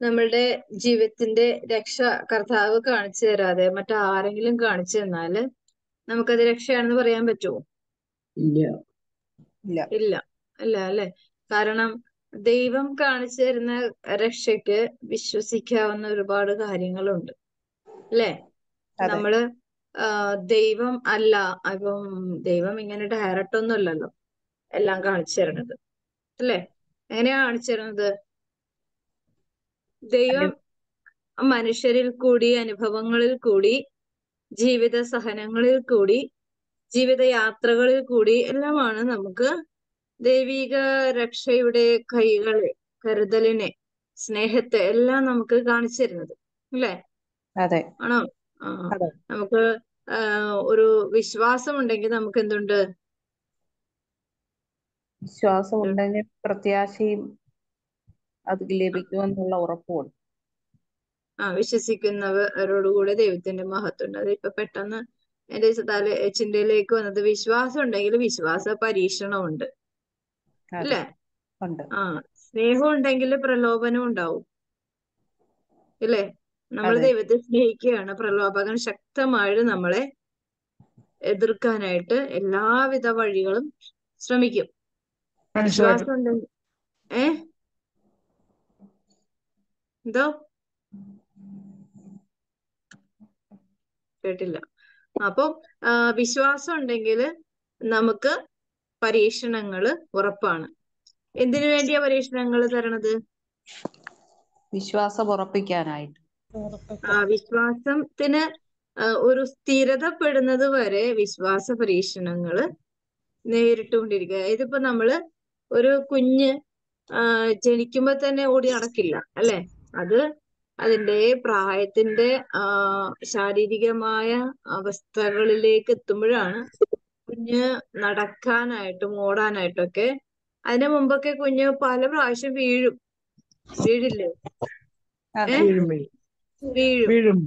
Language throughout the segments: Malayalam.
നമ്മളുടെ ജീവിതത്തിന്റെ രക്ഷ കർത്താവ് കാണിച്ചു തരാതെ മറ്റാരെങ്കിലും കാണിച്ചു തന്നാൽ നമുക്കത് രക്ഷയാണെന്ന് പറയാൻ പറ്റുമോ? ഇല്ല. ഇല്ല. അല്ല ഇല്ല. അല്ലെ കാരണം ദൈവം കാണിച്ചു തരുന്ന രക്ഷയ്ക്ക് വിശ്വസിക്കാവുന്ന ഒരുപാട് കാര്യങ്ങളുണ്ട്. അല്ലെ? നമ്മൾ ദൈവം അല്ല. അപ്പം ദൈവം ഇങ്ങനെ ഡയറക്റ്റ് ഒന്നും അല്ലല്ലോ എല്ലാം കാണിച്ചു തരണത് അല്ലെ? എങ്ങനെയാ കാണിച്ചു തരുന്നത്? ദൈവം മനുഷ്യരിൽ കൂടി അനുഭവങ്ങളിൽ കൂടി ജീവിത സഹനങ്ങളിൽ കൂടി ജീവിത യാത്രകളിൽ കൂടി എല്ലാമാണ് നമുക്ക് ദൈവിക രക്ഷയുടെ കൈകളെ കരുതലിനെ സ്നേഹത്തെ എല്ലാം നമുക്ക് കാണിച്ചു തരുന്നത്. അല്ലേ? അതെ. ആണോ? നമുക്ക് ഒരു വിശ്വാസം ഉണ്ടെങ്കിൽ നമുക്ക് എന്തുണ്ട്? വിശ്വാസം ഉണ്ടെങ്കിൽ പ്രത്യാശയും അത് ലഭിക്കുമെന്നുള്ള ഉറപ്പുണ്ട്. ആ വിശ്വസിക്കുന്നവരോടുകൂടെ ദൈവത്തിന്റെ മഹത്വം ഉണ്ട് അത് ഇപ്പൊ പെട്ടെന്ന് എന്റെ തല ചിന്തയിലേക്ക് വന്നത് വിശ്വാസം ഉണ്ടെങ്കിൽ വിശ്വാസ പരീക്ഷണമുണ്ട്. അല്ലേ? ഉണ്ട്. ആ സ്നേഹം ഉണ്ടെങ്കിൽ പ്രലോഭനം ഉണ്ടാവും. അല്ലേ നമ്മൾ ദൈവത്തെ സ്നേഹിക്കുകയാണ്. പ്രലോഭകൻ ശക്തമായിട്ട് നമ്മളെ എതിർക്കാനായിട്ട് എല്ലാവിധ വഴികളും ശ്രമിക്കും. വിശ്വാസം ഉണ്ടെങ്കിൽ ഏ? എന്തോ? കേട്ടില്ല. അപ്പൊ വിശ്വാസം ഉണ്ടെങ്കിൽ നമുക്ക് പരീക്ഷണങ്ങൾ ഉറപ്പാണ്. എന്തിനു വേണ്ടിയാ പരീക്ഷണങ്ങൾ തരണത്? വിശ്വാസം ഉറപ്പിക്കാനായിട്ട്. ആ വിശ്വാസത്തിന് ഒരു സ്ഥിരതപ്പെടുന്നത് വരെ വിശ്വാസ പരീക്ഷണങ്ങൾ നേരിട്ടുകൊണ്ടിരിക്കുക. ഇതിപ്പോ നമ്മൾ ഒരു കുഞ്ഞ് ജനിക്കുമ്പോ തന്നെ ഓടി നടക്കില്ല അല്ലെ? അത് അതിന്റെ പ്രായത്തിന്റെ ആ ശാരീരികമായ അവസ്ഥകളിലേക്ക് എത്തുമ്പോഴാണ് കുഞ്ഞ് നടക്കാനായിട്ടും ഓടാനായിട്ടും ഒക്കെ അതിന് മുമ്പൊക്കെ കുഞ്ഞ് പല പ്രാവശ്യം വീഴും. വീഴില്ലേ? വീഴും.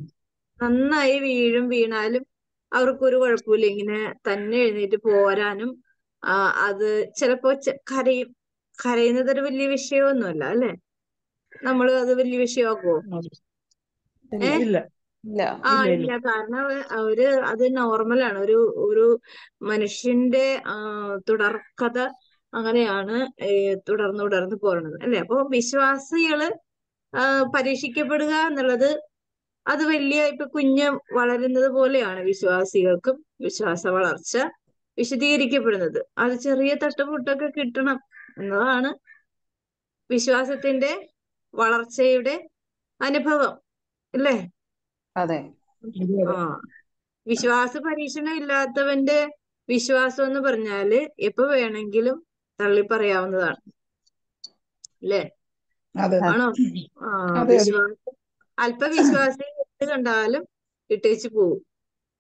നന്നായി വീഴും വീണാലും അവർക്കൊരു കുഴപ്പമില്ല. ഇങ്ങനെ തന്നെ എഴുന്നേറ്റ് പോരാനും ആ അത് ചിലപ്പോ ചെ- കരയും. കരയുന്നത് ഒരു വലിയ വിഷയമൊന്നുമല്ല അല്ലെ? നമ്മൾ അത് വലിയ വിഷയമാക്കുവോ? ഇല്ല ആ ഇല്ല. കാരണം അവ- അവർ അത് നോർമലാണ്. ഒരു ഒരു മനുഷ്യന്റെ തുടർക്കഥ അങ്ങനെയാണ് തുടർന്ന് തുടർന്ന് പോരുന്നത് അല്ലെ? അപ്പൊ വിശ്വാസികൾ പരീക്ഷിക്കപ്പെടുക എന്നുള്ളത് അത് വലിയ ഇപ്പൊ കുഞ്ഞ് വളരുന്നത് പോലെയാണ് വിശ്വാസികൾക്കും വിശ്വാസ വളർച്ച വിശദീകരിക്കപ്പെടുന്നത്. അത് ചെറിയ തട്ടുമുട്ടൊക്കെ കിട്ടണം എന്നതാണ് വിശ്വാസത്തിന്റെ വളർച്ചയുടെ അനുഭവം അല്ലേ? അതെ. ആ. വിശ്വാസ പരീക്ഷണം ഇല്ലാത്തവന്റെ വിശ്വാസം എന്ന് പറഞ്ഞാൽ എപ്പോ വേണമെങ്കിലും തള്ളി പറയാവുന്നതാണ് അല്ലേ ആണോ? ആ. വിശ്വാസം അല്പവിശ്വാസി എന്ത് കണ്ടാലും ഇട്ടേച്ച് പോവും.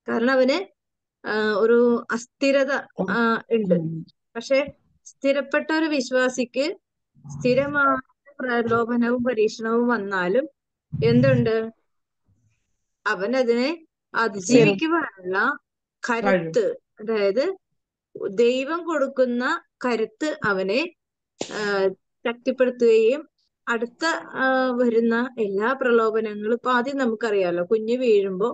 കാരണം അവന് ഒരു അസ്ഥിരത ഉണ്ട്. പക്ഷെ സ്ഥിരപ്പെട്ട ഒരു വിശ്വാസിക്ക് സ്ഥിരമായ പ്രലോഭനവും പരീക്ഷണവും വന്നാലും എന്തുണ്ട്? അവൻ അതിനെ അതിജീവിക്കുവാനുള്ള കരുത്ത് അതായത് ദൈവം കൊടുക്കുന്ന കരുത്ത് അവനെ ശക്തിപ്പെടുത്തുകയും അടുത്ത വരുന്ന എല്ലാ പ്രലോഭനങ്ങളും ഇപ്പൊ ആദ്യം നമുക്കറിയാലോ കുഞ്ഞ് വീഴുമ്പോ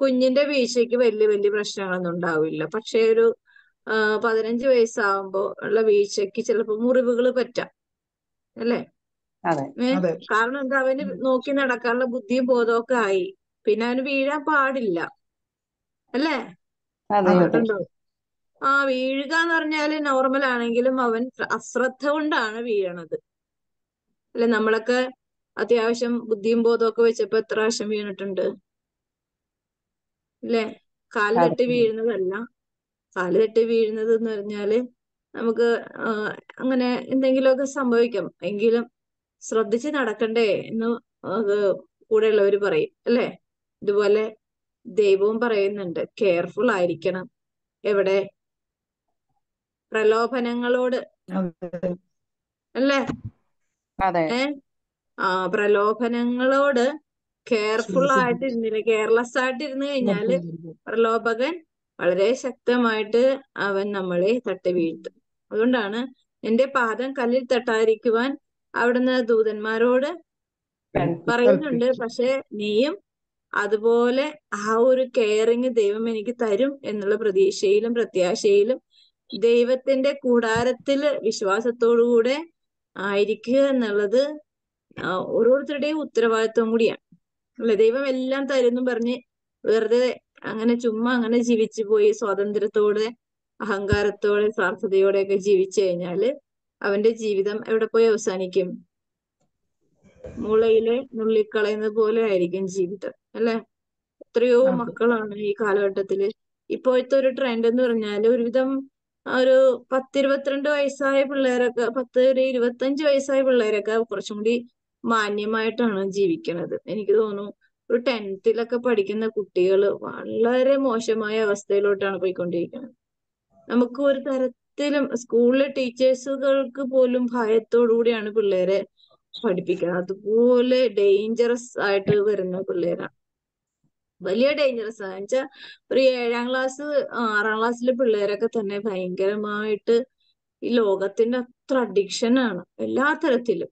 കുഞ്ഞിന്റെ വീഴ്ചയ്ക്ക് വലിയ വലിയ പ്രശ്നങ്ങളൊന്നും ഉണ്ടാവില്ല. പക്ഷെ ഒരു പതിനഞ്ച് വയസ്സാവുമ്പോ ഉള്ള വീഴ്ചയ്ക്ക് ചിലപ്പോൾ മുറിവുകൾ പറ്റാം. അല്ലേ? കാരണം എന്താ അവന് നോക്കി നടക്കാനുള്ള ബുദ്ധിയും ബോധവും ഒക്കെ ആയി. പിന്നെ അവന് വീഴാൻ പാടില്ല. അല്ലേ? കണ്ടോ ആ വീഴുക എന്ന് പറഞ്ഞാൽ നോർമൽ ആണെങ്കിലും അവൻ അശ്രദ്ധ കൊണ്ടാണ് വീഴണത്. അല്ലെ നമ്മളൊക്കെ അത്യാവശ്യം ബുദ്ധിയും ബോധവും ഒക്കെ വെച്ചപ്പോ എത്ര പ്രാവശ്യം വീണിട്ടുണ്ട്? അല്ലേ? കാൽ തട്ടി വീഴുന്നതല്ല. കാൽ തട്ടി വീഴുന്നത് എന്ന് പറഞ്ഞാൽ നമുക്ക് അങ്ങനെ എന്തെങ്കിലുമൊക്കെ സംഭവിക്കാം. എങ്കിലും ശ്രദ്ധിച്ച് നടക്കണ്ടേ എന്ന് അത് കൂടെയുള്ളവര് പറയും അല്ലെ? ഇതുപോലെ ദൈവവും പറയുന്നുണ്ട് കെയർഫുൾ ആയിരിക്കണം. എവിടെ? പ്രലോഭനങ്ങളോട്. അല്ലേ? ഏ? ആ പ്രലോഭനങ്ങളോട് കെയർഫുൾ ആയിട്ട് ശ്രദ്ധിക്കണം. ഇരുന്നില്ല കെയർലെസ് ആയിട്ട് ഇരുന്ന് കഴിഞ്ഞാൽ പ്രലോഭകൻ വളരെ ശക്തമായിട്ട് അവൻ നമ്മളെ തട്ടി വീഴ്ത്തും. അതുകൊണ്ടാണ് എന്റെ പാദം കല്ലിൽ തട്ടാതിരിക്കുവാൻ അവിടുന്ന് ദൂതന്മാരോട് പറയുന്നുണ്ട്. പക്ഷെ നീയും അതുപോലെ ആ ഒരു കെയറിങ് ദൈവം എനിക്ക് തരും എന്നുള്ള പ്രതീക്ഷയിലും പ്രത്യാശയിലും ദൈവത്തിന്റെ കൂടാരത്തിൽ വിശ്വാസത്തോടുകൂടെ ആയിരിക്കുക എന്നുള്ളത് ഓരോരുത്തരുടെയും ഉത്തരവാദിത്വം കൂടിയാണ്. അല്ലെ? ദൈവം എല്ലാം തരുന്നു പറഞ്ഞ് വെറുതെ അങ്ങനെ ചുമ്മാ അങ്ങനെ ജീവിച്ചു പോയി സ്വാതന്ത്ര്യത്തോടെ അഹങ്കാരത്തോടെ സ്വാർത്ഥതയോടെ ഒക്കെ ജീവിച്ചു കഴിഞ്ഞാൽ അവന്റെ ജീവിതം എവിടെ പോയി അവസാനിക്കും? മുളയിലെ നുള്ളിക്കളയുന്നത് പോലെ ആയിരിക്കും ജീവിതം അല്ലെ? എത്രയോ മക്കളാണ് ഈ കാലഘട്ടത്തിൽ. ഇപ്പോഴത്തെ ഒരു ട്രെൻഡ് എന്ന് പറഞ്ഞാൽ ഒരുവിധം ഒരു പത്തിരുപത്തിരണ്ട് വയസ്സായ പിള്ളേരൊക്കെ പത്ത് ഒരു ഇരുപത്തഞ്ച് വയസ്സായ പിള്ളേരൊക്കെ കുറച്ചും കൂടി മാന്യമായിട്ടാണ് ജീവിക്കുന്നത്. എനിക്ക് തോന്നുന്നു ഒരു ടെൻത്തിലൊക്കെ പഠിക്കുന്ന കുട്ടികൾ വളരെ മോശമായ അവസ്ഥയിലോട്ടാണ് പോയിക്കൊണ്ടിരിക്കുന്നത്. നമുക്ക് ഒരു തരത്തിലും സ്കൂളിലെ ടീച്ചേഴ്സുകൾക്ക് പോലും ഭയത്തോടു കൂടിയാണ് പിള്ളേരെ പഠിപ്പിക്കുന്നത്. അതുപോലെ ഡേഞ്ചറസ് ആയിട്ട് വരുന്ന പിള്ളേരാണ് വലിയ ഡേഞ്ചറസ് ആണ് വെച്ചാൽ ഒരു ഏഴാം ക്ലാസ് ആറാം ക്ലാസ്സിലെ പിള്ളേരൊക്കെ തന്നെ ഭയങ്കരമായിട്ട് ഈ ലോകത്തിന്റെ അത്ര അഡിക്ഷൻ ആണ്. എല്ലാ തരത്തിലും.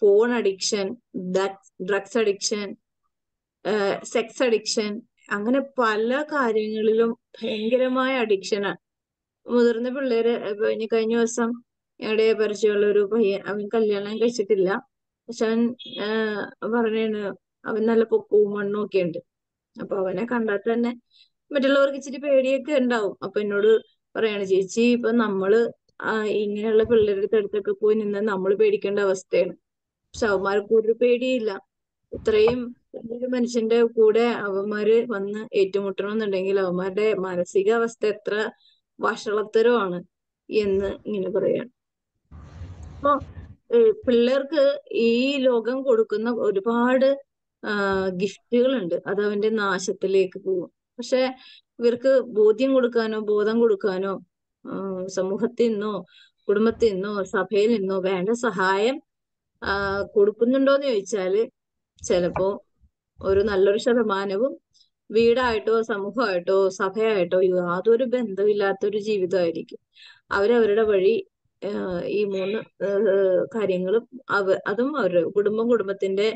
Phone addiction drugs addiction sex addiction അങ്ങനെ പല കാര്യങ്ങളിലും ഭയങ്കരമായ അഡിക്ഷനാണ് മുതിർന്ന പിള്ളേര് ഇപ്പൊ ഇനി കഴിഞ്ഞ ദിവസം ഞങ്ങളുടെ പരിചയമുള്ള ഒരു പയ്യൻ അവൻ കല്യാണം കഴിച്ചിട്ടില്ല. പക്ഷെ അവൻ പറഞ്ഞാണ് അവൻ നല്ല പൊക്കവും മണ്ണും ഒക്കെ ഉണ്ട്. അപ്പൊ അവനെ കണ്ടാൽ തന്നെ മറ്റുള്ളവർക്ക് ഇച്ചിരി പേടിയൊക്കെ ഉണ്ടാവും. അപ്പൊ എന്നോട് പറയാണ് ചേച്ചി ഇപ്പൊ നമ്മൾ ഇങ്ങനെയുള്ള പിള്ളേരുടെ അടുത്തൊക്കെ പോയി നിന്ന് നമ്മൾ പേടിക്കേണ്ട അവസ്ഥയാണ്. പക്ഷെ അവന്മാർക്ക് ഒരു പേടിയില്ല. ഇത്രയും ഒരു മനുഷ്യന്റെ കൂടെ അവന്മാര് വന്ന് ഏറ്റുമുട്ടണമെന്നുണ്ടെങ്കിൽ അവന്മാരുടെ മാനസികാവസ്ഥ എത്ര വഷളത്തരമാണ് എന്ന് ഇങ്ങനെ പറയാണ് അപ്പൊ പിള്ളേർക്ക് ഈ ലോകം കൊടുക്കുന്ന ഒരുപാട് ഗിഫ്റ്റുകളുണ്ട്. അത് അവന്റെ നാശത്തിലേക്ക് പോകും. പക്ഷെ ഇവർക്ക് ബോധ്യം കൊടുക്കാനോ ബോധം കൊടുക്കാനോ സമൂഹത്തിൽ നിന്നോ കുടുംബത്തിൽ നിന്നോ സഭയിൽ നിന്നോ വേണ്ട സഹായം കൊടുക്കുന്നുണ്ടോന്ന് ചോദിച്ചാൽ ചിലപ്പോ ഒരു നല്ലൊരു ശതമാനവും വീടായിട്ടോ സമൂഹമായിട്ടോ സഭയായിട്ടോ യാതൊരു ബന്ധമില്ലാത്തൊരു ജീവിതമായിരിക്കും. അവരവരുടെ വഴി ഈ മൂന്ന് കാര്യങ്ങളും അവ അതും അവരുടെ കുടുംബം കുടുംബത്തിന്റെ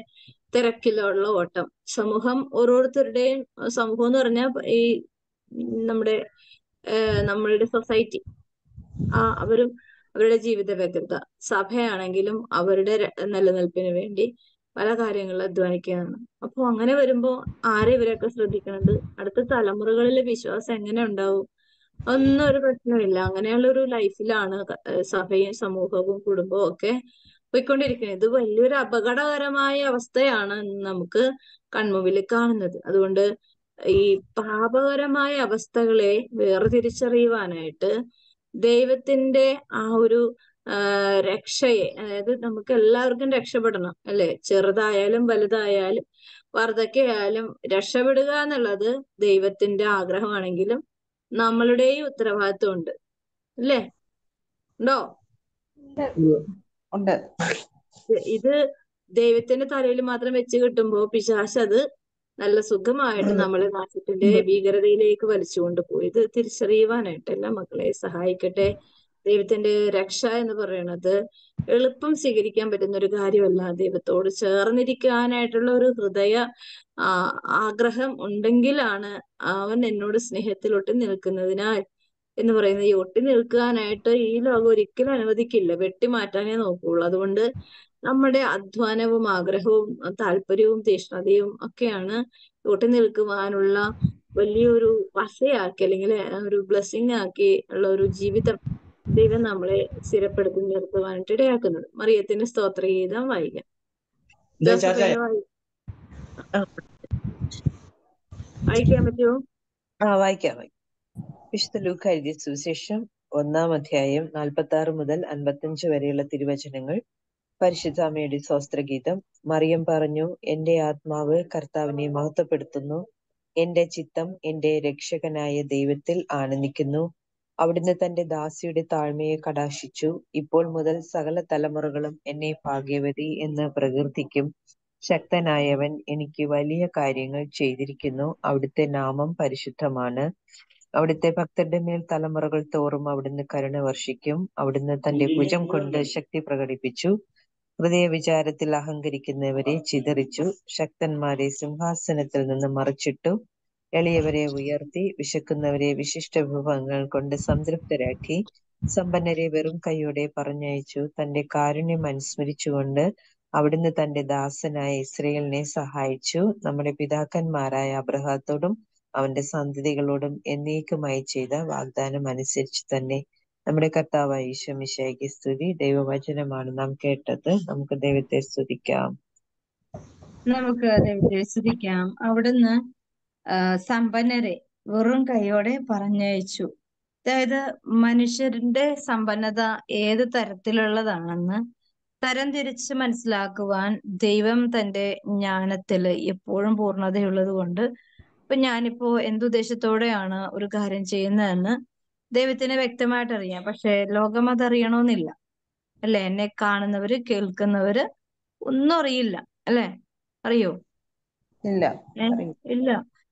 തിരക്കിലുള്ള ഓട്ടം. സമൂഹം ഓരോരുത്തരുടെയും സമൂഹം എന്ന് പറഞ്ഞാൽ ഈ നമ്മുടെ നമ്മളുടെ സൊസൈറ്റി. ആ അവരും അവരുടെ ജീവിത വ്യഗ്രത. സഭയാണെങ്കിലും അവരുടെ നിലനിൽപ്പിന് വേണ്ടി പല കാര്യങ്ങളിൽ അധ്വാനിക്കുകയാണ് അപ്പോൾ അങ്ങനെ വരുമ്പോൾ ആരെ ഇവരൊക്കെ ശ്രദ്ധിക്കണത്? അടുത്ത തലമുറകളിലെ വിശ്വാസം എങ്ങനെ ഉണ്ടാവും? ഒന്നും ഒരു പ്രശ്നമില്ല. അങ്ങനെയുള്ള ഒരു ലൈഫിലാണ് സഭയും സമൂഹവും കുടുംബവും ഒക്കെ പോയിക്കൊണ്ടിരിക്കുന്നത്. ഇത് വലിയൊരു അപകടകരമായ അവസ്ഥയാണ് നമുക്ക് കൺമുമ്പിൽ കാണുന്നത്. അതുകൊണ്ട് ഈ പാപകരമായ അവസ്ഥകളെ വേർതിരിച്ചറിയുവാനായിട്ട് ദൈവത്തിന്റെ ആ ഒരു രക്ഷയെ അതായത് നമുക്ക് എല്ലാവർക്കും രക്ഷപ്പെടണം അല്ലെ? ചെറുതായാലും വലുതായാലും വാർദ്ധക്യമായാലും രക്ഷപ്പെടുക എന്നുള്ളത് ദൈവത്തിന്റെ ആഗ്രഹമാണെങ്കിലും നമ്മളുടെയും ഉത്തരവാദിത്വം ഉണ്ട് അല്ലേ? ഉണ്ടോ? ഉണ്ട്. ഇത് ദൈവത്തിന്റെ തലയിൽ മാത്രം വെച്ച് കിട്ടുമ്പോ പിശാശ് അത് നല്ല സുഖമായിട്ട് നമ്മളെ നാശത്തിന്റെ ഭീകരതയിലേക്ക് വലിച്ചുകൊണ്ട് പോയി. ഇത് തിരിച്ചറിയുവാനായിട്ട് എല്ലാ മക്കളെ സഹായിക്കട്ടെ. ദൈവത്തിന്റെ രക്ഷ എന്ന് പറയുന്നത് എളുപ്പം സ്വീകരിക്കാൻ പറ്റുന്ന ഒരു കാര്യമല്ല. ദൈവത്തോട് ചേർന്നിരിക്കാനായിട്ടുള്ള ഒരു ഹൃദയ ആഗ്രഹം ഉണ്ടെങ്കിലാണ് അവൻ എന്നോട് സ്നേഹത്തിൽ ഒട്ടി നിൽക്കുന്നതിനാൽ എന്ന് പറയുന്നത്. ഈ ഒട്ടി നിൽക്കാനായിട്ട് ഈ ലോകം ഒരിക്കലും അനുവദിക്കില്ല. വെട്ടിമാറ്റാനേ നോക്കുള്ളൂ അതുകൊണ്ട് നമ്മുടെ അധ്വാനവും ആഗ്രഹവും താല്പര്യവും തീഷ്ണതയും ഒക്കെയാണ് ഒട്ടി നിൽക്കുവാനുള്ള വലിയൊരു വസയാക്കി അല്ലെങ്കിൽ ഒരു ബ്ലെസ്സിങ് ആക്കി ഉള്ള ഒരു ജീവിതം ദൈവം നമ്മളെ സ്ഥിരപ്പെടുത്തി നിർത്തുവാനായിട്ട് ഇടയാക്കുന്നത്. മറിയത്തിന് സ്തോത്രഗീതം വായിക്കാം. വായിക്കാൻ പറ്റുമോ? ആ വായിക്കാം വിശുദ്ധ ലൂക്ക് എഴുതിയ സുവിശേഷം ഒന്നാം അധ്യായം നാൽപ്പത്തി ആറ് മുതൽ അൻപത്തിയഞ്ച് വരെയുള്ള തിരുവചനങ്ങൾ. പരിശുദ്ധാമയുടെ സ്വസ്ത്രഗീതം മറിയം പറഞ്ഞു എന്റെ ആത്മാവ് കർത്താവിനെ മഹത്വപ്പെടുത്തുന്നു. എന്റെ ചിത്തം എന്റെ രക്ഷകനായ ദൈവത്തിൽ ആനന്ദിക്കുന്നു. അവിടുന്ന് തന്റെ ദാസിയുടെ താഴ്മയെ കടാക്ഷിച്ചു. ഇപ്പോൾ മുതൽ സകല തലമുറകളും എന്നെ ഭാഗ്യവതി എന്ന് പ്രകീർത്തിക്കും. ശക്തനായവൻ എനിക്ക് വലിയ കാര്യങ്ങൾ ചെയ്തിരിക്കുന്നു. അവിടുത്തെ നാമം പരിശുദ്ധമാണ്. അവിടുത്തെ ഭക്തരുടെ മേൽ തലമുറകൾ തോറും അവിടുന്ന് കരുണ വർഷിക്കും. അവിടുന്ന് തന്റെ ഭുജം കൊണ്ട് ശക്തി പ്രകടിപ്പിച്ചു. ഹൃദയ വിചാരത്തിൽ അഹങ്കരിക്കുന്നവരെ ചിതറിച്ചു. ശക്തന്മാരെ സിംഹാസനത്തിൽ നിന്ന് മറിച്ചിട്ടു. എളിയവരെ ഉയർത്തി വിശക്കുന്നവരെ വിശിഷ്ട വിഭവങ്ങൾ കൊണ്ട് സംതൃപ്തരാക്കി സമ്പന്നരെ വെറും കൈയോടെ പറഞ്ഞയച്ചു തന്റെ കാരുണ്യം അനുസ്മരിച്ചുകൊണ്ട് അവിടുന്ന് തന്റെ ദാസനായ ഇസ്രയേലിനെ സഹായിച്ചു. നമ്മുടെ പിതാക്കന്മാരായ അബ്രഹാത്തോടും അവന്റെ സന്തതികളോടും എന്നേക്കുമായി ചെയ്ത വാഗ്ദാനം അനുസരിച്ച് തന്നെ നമ്മുടെ കർത്താവായ ഈശ്വമിശയ്ക്ക് സ്തുതി. ദൈവവചനമാണ് നാം കേട്ടത്. നമുക്ക് ദൈവത്തെ സ്തുതിക്കാം. നമുക്ക് ദൈവത്തെ സ്തുതിക്കാം. അവിടുന്ന് സമ്പന്നരെ വെറും കൈയോടെ പറഞ്ഞയച്ചു. അതായത് മനുഷ്യരുടെ സമ്പന്നത ഏത് തരത്തിലുള്ളതാണെന്ന് തരംതിരിച്ച് മനസ്സിലാക്കുവാൻ ദൈവം തന്റെ ജ്ഞാനത്തിൽ എപ്പോഴും പൂർണതയുള്ളത് കൊണ്ട് ഇപ്പൊ ഞാനിപ്പോ എന്തുദ്ദേശത്തോടെയാണ് ഒരു കാര്യം ചെയ്യുന്നതെന്ന് ദൈവത്തിന് വ്യക്തമായിട്ട് അറിയാം പക്ഷെ ലോകം അതറിയണമെന്നില്ല. അല്ലെ? എന്നെ കാണുന്നവര് കേൾക്കുന്നവര് ഒന്നും അറിയില്ല. അല്ലെ? അറിയോ? ഇല്ല? ഇല്ല.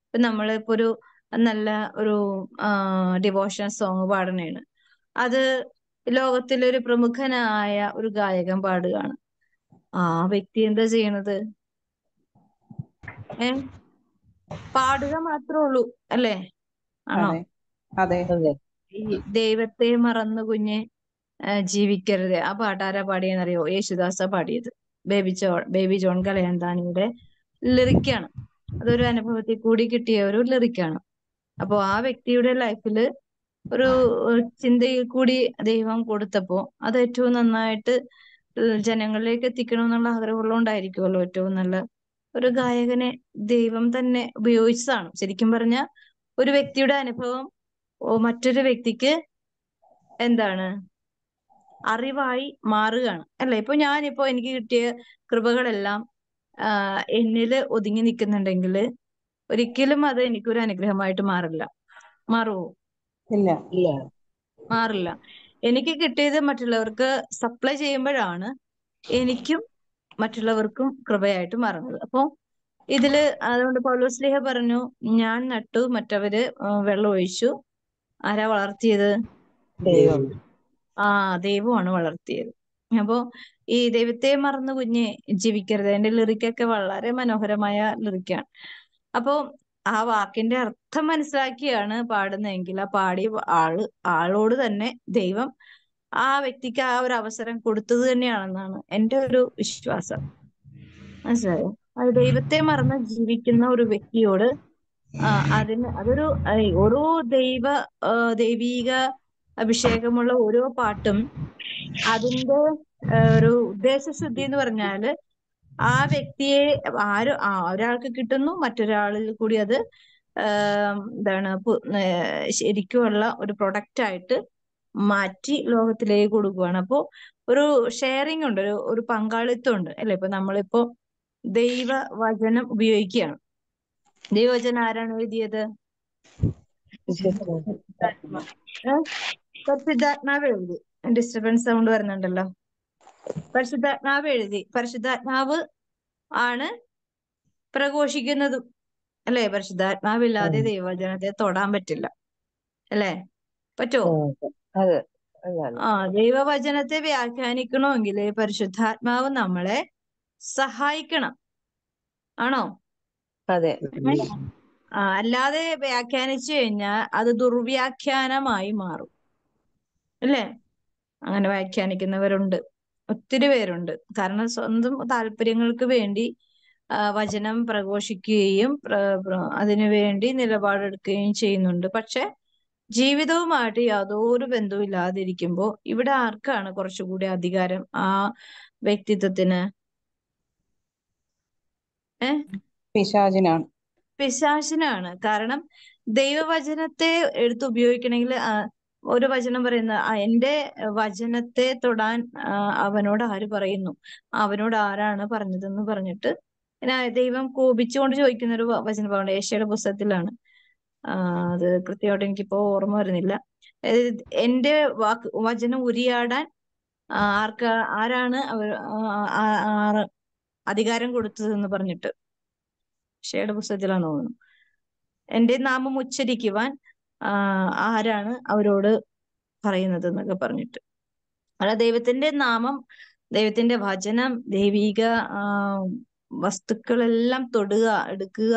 ഇപ്പൊ നമ്മളിപ്പോ ഒരു നല്ല ഒരു ഡിവോഷൻ സോങ് പാടണേണ് അത് ലോകത്തിലെ ഒരു പ്രമുഖനായ ഒരു ഗായകൻ പാടുകയാണ്. ആ വ്യക്തി എന്താ ചെയ്യണത്? ഏ? പാടുക മാത്രമേ ഉള്ളൂ അല്ലേ? ആണോ? ഈ ദൈവത്തെ മറന്നു കുഞ്ഞ് ജീവിക്കരുത്. ആ പാട്ട് ആരാ പാടിയെന്നറിയോ യേശുദാസ പാടിയത്. ബേബി ജോൺ ബേബി ജോൺ കലയന്താനിയുടെ ലിറിക്കാണ് അതൊരു അനുഭവത്തിൽ കൂടി കിട്ടിയ ഒരു ലിറിക്കാണ് അപ്പോ ആ വ്യക്തിയുടെ ലൈഫിൽ ഒരു ചിന്തയിൽ കൂടി ദൈവം കൊടുത്തപ്പോ അത് ഏറ്റവും നന്നായിട്ട് ജനങ്ങളിലേക്ക് എത്തിക്കണം എന്നുള്ള എത്തിക്കണമെന്നുള്ള ആഗ്രഹമുള്ളതുകൊണ്ടായിരിക്കുമല്ലോ ഏറ്റവും നല്ല ഒരു ഗായകനെ ദൈവം തന്നെ ഉപയോഗിച്ചതാണ്. ശരിക്കും പറഞ്ഞ ഒരു വ്യക്തിയുടെ അനുഭവം മറ്റൊരു വ്യക്തിക്ക് എന്താണ് അറിവായി മാറുകയാണ്. അല്ലെ? ഇപ്പൊ ഞാനിപ്പോ എനിക്ക് കിട്ടിയ കൃപകളെല്ലാം ആഹ് എന്നിൽ ഒതുങ്ങി നിൽക്കുന്നുണ്ടെങ്കിൽ ഒരിക്കലും അത് എനിക്കൊരു അനുഗ്രഹമായിട്ട് മാറില്ല. മാറുമോ ഇല്ല. ഇല്ല. മാറില്ല. എനിക്ക് കിട്ടിയത് മറ്റുള്ളവർക്ക് സപ്ലൈ ചെയ്യുമ്പോഴാണ് എനിക്കും മറ്റുള്ളവർക്കും കൃപയായിട്ട് മാറുന്നത്. അപ്പോ ഇതിൽ അതുകൊണ്ട് പൗലോസ്ലിഹ പറഞ്ഞു ഞാൻ നട്ടു മറ്റവര് വെള്ളം ഒഴിച്ചു. ആരാ വളർത്തിയത്? ദൈവം. ആ ദൈവമാണ് വളർത്തിയത്. അപ്പോ ഈ ദൈവത്തെ മറന്ന് കുഞ്ഞ് ജീവിക്കരുത്. എന്റെ ലിറിക്കൊക്കെ വളരെ മനോഹരമായ ലിറിക്കാണ് അപ്പോ ആ വാക്കിന്റെ അർത്ഥം മനസ്സിലാക്കിയാണ് പാടുന്നതെങ്കിൽ ആ പാടിയ ആൾ ആളോട് തന്നെ ദൈവം ആ വ്യക്തിക്ക് ആ ഒരു അവസരം കൊടുത്തത് തന്നെയാണെന്നാണ് എന്റെ ഒരു വിശ്വാസം. മനസ്സിലായോ? അത് ദൈവത്തെ മറന്ന് ജീവിക്കുന്ന ഒരു വ്യക്തിയോട് അതിന് അതൊരു ഓരോ ദൈവ ദൈവീക അഭിഷേകമുള്ള ഓരോ പാട്ടും അതിന്റെ ഒരു ഉദ്ദേശശുദ്ധി എന്ന് പറഞ്ഞാൽ ആ വ്യക്തിയെ ആര് ആ ഒരാൾക്ക് കിട്ടുന്നു മറ്റൊരാളിൽ കൂടി അത് എന്താണ് ശരിക്കുമുള്ള ഒരു പ്രൊഡക്റ്റ് ആയിട്ട് മാറ്റി ലോകത്തിലേക്ക് കൊടുക്കുകയാണ് അപ്പോ ഒരു ഷെയറിംഗ് ഉണ്ട് ഒരു ഒരു പങ്കാളിത്തം ഉണ്ട് അല്ലെ? ഇപ്പൊ നമ്മളിപ്പോ ദൈവ വചനം ഉപയോഗിക്കുകയാണ്. ദൈവവചനം ആരാണ് എഴുതിയത്? പരിശുദ്ധാത്മാവ് എഴുതി. ഡിസ്റ്റർബൻസ് സൗണ്ട് വരുന്നുണ്ടല്ലോ. പരിശുദ്ധാത്മാവ് എഴുതി. പരിശുദ്ധാത്മാവ് ആണ് പ്രഘോഷിക്കുന്നതും. അല്ലെ? പരിശുദ്ധാത്മാവില്ലാതെ ദൈവജനത്തെ തൊടാൻ പറ്റില്ല. അല്ലേ? പറ്റുമോ അതാണ് ആ ദൈവവചനത്തെ വ്യാഖ്യാനിക്കണമെങ്കിൽ പരിശുദ്ധാത്മാവ് നമ്മളെ സഹായിക്കണം. ആണോ? അതെ. ആ, അല്ലാതെ വ്യാഖ്യാനിച്ചു കഴിഞ്ഞാൽ അത് ദുർവ്യാഖ്യാനമായി മാറും. അല്ലേ? അങ്ങനെ വ്യാഖ്യാനിക്കുന്നവരുണ്ട്. ഒത്തിരി പേരുണ്ട്. കാരണം സ്വന്തം താല്പര്യങ്ങൾക്ക് വേണ്ടി വചനം പ്രഘോഷിക്കുകയും അതിനു വേണ്ടി അതിനുവേണ്ടി നിലപാടെടുക്കുകയും ചെയ്യുന്നുണ്ട്. പക്ഷെ ജീവിതവുമായിട്ട് യാതൊരു ബന്ധവും ഇല്ലാതിരിക്കുമ്പോൾ ഇവിടെ ആർക്കാണ് കുറച്ചുകൂടി അധികാരം ആ വ്യക്തിത്വത്തിന്? ഏ? പിശാചിനാണ്. പിശാചിനാണ്. കാരണം ദൈവവചനത്തെ എടുത്ത് ഉപയോഗിക്കണമെങ്കിൽ ഒരു വചനം പറയുന്ന "ആ, എന്റെ വചനത്തെ തൊടാൻ അവനോട് ആര് പറയുന്നു? അവനോട് ആരാണ് പറഞ്ഞതെന്ന് പറഞ്ഞിട്ട് ദൈവം കോപിച്ചുകൊണ്ട് ചോദിക്കുന്ന ഒരു വചനം പറയുന്നത് ഭാഗമുണ്ട് ഏഷ്യയുടെ പുസ്തകത്തിലാണ് അത് കൃത്യമായിട്ട് എനിക്കിപ്പോ ഓർമ്മ വരുന്നില്ല. എന്റെ വാക്ക് വചനം ഉരിയാടാൻ ആർക്ക് ആരാണ് അവർ അധികാരം കൊടുത്തതെന്ന് പറഞ്ഞിട്ട് ഏഷ്യയുടെ പുസ്തകത്തിലാണ് തോന്നുന്നു. എന്റെ നാമം ഉച്ചരിക്കുവാൻ ആരാണ് അവരോട് പറയുന്നത് എന്നൊക്കെ പറഞ്ഞിട്ട്. അല്ല ദൈവത്തിന്റെ നാമം ദൈവത്തിന്റെ വചനം ദൈവിക വസ്തുക്കളെല്ലാം തൊടുക എടുക്കുക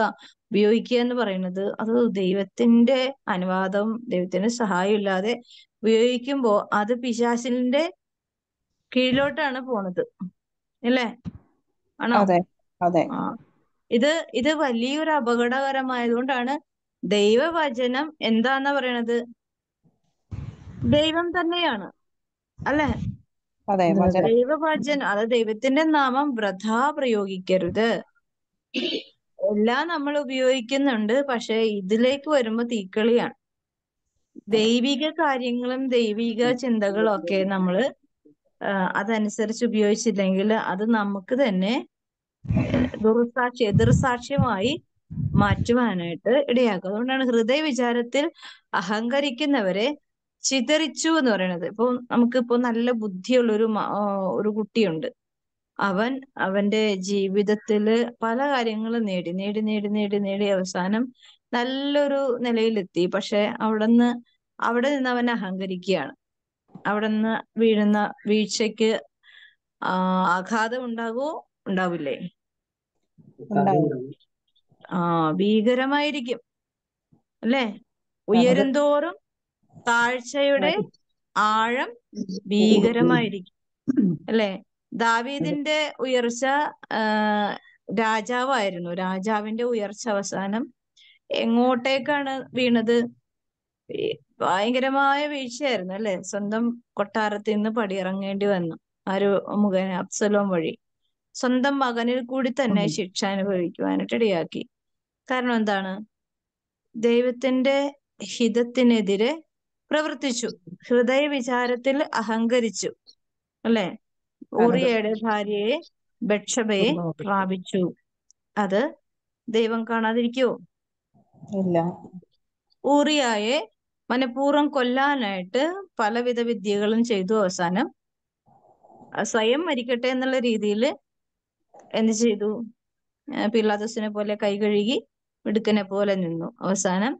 ഉപയോഗിക്കുക എന്ന് പറയുന്നത് അത് ദൈവത്തിന്റെ അനുവാദം ദൈവത്തിന്റെ സഹായം ഇല്ലാതെ ഉപയോഗിക്കുമ്പോൾ അത് പിശാചിന്റെ കീഴിലോട്ടാണ് പോണത്. അല്ലേ? ആണോ? ഇത് ഇത് വലിയൊരു അപകടകരമായതുകൊണ്ടാണ് ദൈവവചനം എന്താന്നാ പറയണത്? ദൈവം തന്നെയാണ്. അല്ലെ? ദൈവവചനം അത് ദൈവത്തിന്റെ നാമം വൃഥാ പ്രയോഗിക്കരുത്. എല്ലാം നമ്മൾ ഉപയോഗിക്കുന്നുണ്ട് പക്ഷെ ഇതിലേക്ക് വരുമ്പോ തീക്കളിയാണ്. ദൈവിക കാര്യങ്ങളും ദൈവിക ചിന്തകളും ഒക്കെ നമ്മൾ അതനുസരിച്ച് ഉപയോഗിച്ചില്ലെങ്കിൽ അത് നമുക്ക് തന്നെ ദുർസാക്ഷി എതിർസാക്ഷ്യമായി മാറ്റുവാനായിട്ട് ഇടയാക്കും. അതുകൊണ്ടാണ് ഹൃദയ വിചാരത്തിൽ അഹങ്കരിക്കുന്നവരെ ചിതറിച്ചു എന്ന് പറയുന്നത്. ഇപ്പൊ നമുക്കിപ്പോ നല്ല ബുദ്ധിയുള്ള ഒരു ഒരു കുട്ടിയുണ്ട്. അവൻ അവന്റെ ജീവിതത്തിൽ പല കാര്യങ്ങളും നേടി നേടി നേടി നേടി നേടി അവസാനം നല്ലൊരു നിലയിലെത്തി. പക്ഷെ അവിടുന്ന് അവിടെ നിന്ന് അവൻ അഹങ്കരിക്കുകയാണ്. അവിടെ നിന്ന് വീഴുന്ന വീഴ്ചയ്ക്ക് ആഘാതം ഉണ്ടാകുമോ ഉണ്ടാവില്ലേ? ഉണ്ടാവും. ആ ഭീകരമായിരിക്കും. അല്ലേ? ഉയരുന്തോറും താഴ്ചയുടെ ആഴം ഭീകരമായിരിക്കും. അല്ലേ? ദാവീദിന്റെ ഉയർച്ച രാജാവായിരുന്നു. രാജാവിന്റെ ഉയർച്ച അവസാനം എങ്ങോട്ടേക്കാണ് വീണത്? ഭയങ്കരമായ വീഴ്ചയായിരുന്നു അല്ലെ? സ്വന്തം കൊട്ടാരത്തിൽ നിന്ന് പടിയിറങ്ങേണ്ടി വന്നു. ആര് മുഖേന അബ്സലോം വഴി. സ്വന്തം മകനിൽ കൂടി തന്നെ ശിക്ഷ അനുഭവിക്കുവാനായിട്ട് ഇടയാക്കി. കാരണം എന്താണ്? ദൈവത്തിന്റെ ഹിതത്തിനെതിരെ പ്രവർത്തിച്ചു. ഹൃദയ വിചാരത്തിൽ അഹങ്കരിച്ചു. അല്ലെ? ഊറിയയുടെ ഭാര്യയെ ബക്ഷബയെ പ്രാപിച്ചു. അത് ദൈവം കാണാതിരിക്കോ ഇല്ല. ഊറിയായെ മനഃപൂർവം കൊല്ലാനായിട്ട് പലവിധ വിദ്യകളും ചെയ്തു അവസാനം. സ്വയം മരിക്കട്ടെ എന്നുള്ള രീതിയിൽ എന്ത് ചെയ്തു? പിള്ളാദസിനെ പോലെ കൈ കഴുകി മിടുക്കനെ പോലെ നിന്നു. അവസാനം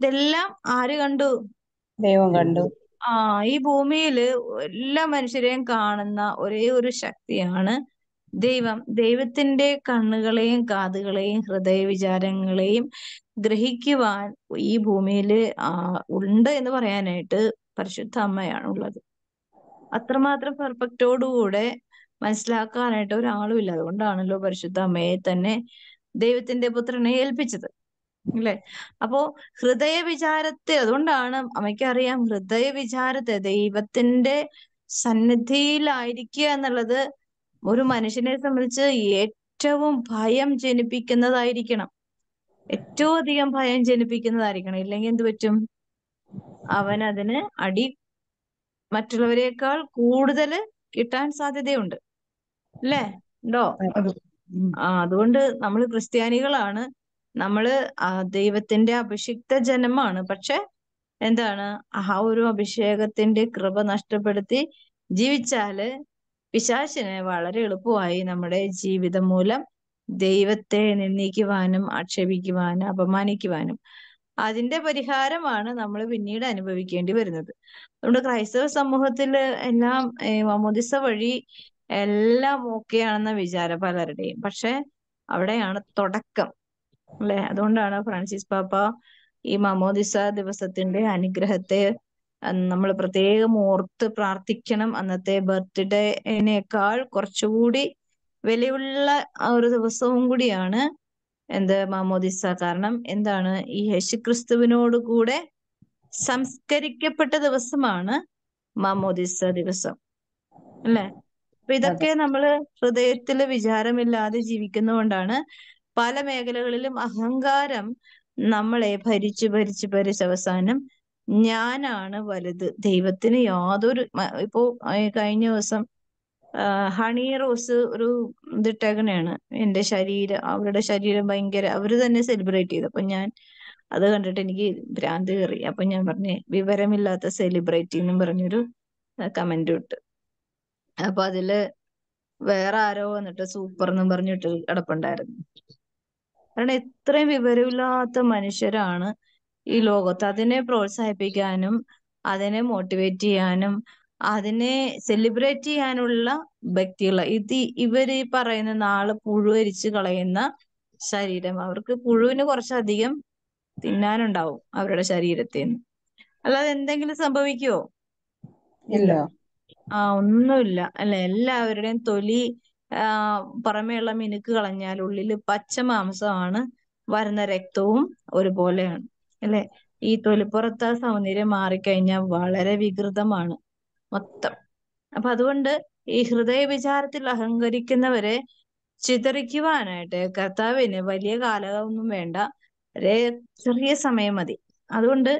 ഇതെല്ലാം ആര് കണ്ടു? ദൈവം കണ്ടു. ആ ഈ ഭൂമിയിൽ എല്ലാ മനുഷ്യരെയും കാണുന്ന ഒരേ ഒരു ശക്തിയാണ് ദൈവം. ദൈവത്തിന്റെ കണ്ണുകളെയും കാതുകളെയും ഹൃദയ വിചാരങ്ങളെയും ഗ്രഹിക്കുവാൻ ഈ ഭൂമിയിൽ ആ ഉണ്ട് എന്ന് പറയാനായിട്ട് പരിശുദ്ധ അമ്മയാണ് ഉള്ളത്. അത്രമാത്രം പെർഫെക്റ്റോടുകൂടെ മനസ്സിലാക്കാനായിട്ട് ഒരാളും ഇല്ല. അതുകൊണ്ടാണല്ലോ പരിശുദ്ധ അമ്മയെ തന്നെ ദൈവത്തിന്റെ പുത്രനെ ഏൽപ്പിച്ചത്. അല്ലെ? അപ്പോ ഹൃദയ വിചാരത്തെ അതുകൊണ്ടാണ് അമ്മയ്ക്കറിയാം ഹൃദയ വിചാരത്തെ ദൈവത്തിന്റെ സന്നിധിയിലായിരിക്കുക എന്നുള്ളത് ഒരു മനുഷ്യനെ സംബന്ധിച്ച് ഏറ്റവും ഭയം ജനിപ്പിക്കുന്നതായിരിക്കണം. ഏറ്റവും അധികം ഭയം ജനിപ്പിക്കുന്നതായിരിക്കണം. ഇല്ലെങ്കിൽ എന്ത് പറ്റും? അവൻ അതിന് അടി മറ്റുള്ളവരെക്കാൾ കൂടുതൽ കിട്ടാൻ സാധ്യതയുണ്ട്. അല്ലേ? ഉണ്ടോ? അതുകൊണ്ട് നമ്മൾ ക്രിസ്ത്യാനികളാണ്. നമ്മൾ ദൈവത്തിന്റെ അഭിഷിക്ത ജനമാണ്. പക്ഷെ എന്താണ് ആ ഒരു അഭിഷേകത്തിന്റെ കൃപ നഷ്ടപ്പെടുത്തി ജീവിച്ചാൽ പിശാശിനെ വളരെ എളുപ്പമായി നമ്മുടെ ജീവിതം മൂലം ദൈവത്തെ നിന്ദിക്കുവാനും ആക്ഷേപിക്കുവാനും അപമാനിക്കുവാനും അതിന്റെ പരിഹാരമാണ് നമ്മൾ പിന്നീട് അനുഭവിക്കേണ്ടി വരുന്നത്. അതുകൊണ്ട് ക്രൈസ്തവ സമൂഹത്തിൽ എല്ലാം മാമോദിസ വഴി എല്ലാം ഓക്കെയാണെന്ന വിചാരം പലരുടെയും. പക്ഷെ അവിടെയാണ് തുടക്കം അല്ലെ? അതുകൊണ്ടാണ് ഫ്രാൻസിസ് പാപ്പ ഈ മാമോദിസ ദിവസത്തിന്റെ അനുഗ്രഹത്തെ നമ്മൾ പ്രത്യേകം ഓർത്ത് പ്രാർത്ഥിക്കണം. അന്നത്തെ ബർത്ത്ഡേനേക്കാൾ കുറച്ചുകൂടി വിലയുള്ള ഒരു ദിവസവും കൂടിയാണ് എന്ത് മാമോദിസ. കാരണം എന്താണ്? ഈ യേശുക്രിസ്തുവിനോട് കൂടെ സംസ്കരിക്കപ്പെട്ട ദിവസമാണ് മാമോദിസ ദിവസം അല്ലെ? അപ്പൊ ഇതൊക്കെ നമ്മൾ ഹൃദയത്തിൽ വിചാരമില്ലാതെ ജീവിക്കുന്നതുകൊണ്ടാണ് പല മേഖലകളിലും അഹങ്കാരം നമ്മളെ ഭരിച്ചു ഭരിച്ചു ഭരിച്ച് അവസാനം ഞാനാണ് വലുത്. ദൈവത്തിന് യാതൊരു ഇപ്പോ കഴിഞ്ഞ ദിവസം ഹണി റോസ് ഒരു ഇതിട്ടേക്കണെയാണ് എന്റെ ശരീരം അവരുടെ ശരീരം ഭയങ്കര അവർ തന്നെ സെലിബ്രേറ്റ് ചെയ്തു. അപ്പൊ ഞാൻ അത് കണ്ടിട്ട് എനിക്ക് ഭ്രാന്ത് കയറി. അപ്പൊ ഞാൻ പറഞ്ഞേ വിവരമില്ലാത്ത സെലിബ്രിറ്റി എന്നും പറഞ്ഞൊരു കമന്റ് ഇട്ട്. അപ്പൊ അതിൽ വേറെ ആരോ വന്നിട്ട് സൂപ്പർ എന്നും പറഞ്ഞിട്ട് കിടപ്പുണ്ടായിരുന്നു. കാരണം ഇത്രയും വിവരമില്ലാത്ത മനുഷ്യരാണ് ഈ ലോകത്ത്. അതിനെ പ്രോത്സാഹിപ്പിക്കാനും അതിനെ മോട്ടിവേറ്റ് ചെയ്യാനും അതിനെ സെലിബ്രേറ്റ് ചെയ്യാനുള്ള വ്യക്തികൾ. ഇത് ഇവർ ഈ പറയുന്ന നാൾ പുഴുവരിച്ച് കളയുന്ന ശരീരം. അവർക്ക് പുഴുവിന് കുറച്ചധികം തിന്നാനുണ്ടാവും അവരുടെ ശരീരത്തിൽ നിന്ന്. അല്ലാതെ എന്തെങ്കിലും സംഭവിക്കുവോ? ഇല്ല. ആ ഒന്നുമില്ല. അല്ലെ എല്ലാവരുടെയും തൊലി ആ പുറമേയുള്ള മിനുക്ക് കളഞ്ഞാൽ ഉള്ളിൽ പച്ച മാംസമാണ് വരുന്ന രക്തവും ഒരുപോലെയാണ്. അല്ലെ? ഈ തൊലിപ്പുറത്തെ ആ സൗന്ദര്യം മാറിക്കഴിഞ്ഞാൽ വളരെ വികൃതമാണ് മൊത്തം. അപ്പൊ അതുകൊണ്ട് ഈ ഹൃദയ വിചാരത്തിൽ അഹങ്കരിക്കുന്നവരെ ചിതറിക്കുവാനായിട്ട് കർത്താവിന് വലിയ കാലമൊന്നും വേണ്ട. ചെറിയ സമയം മതി. അതുകൊണ്ട്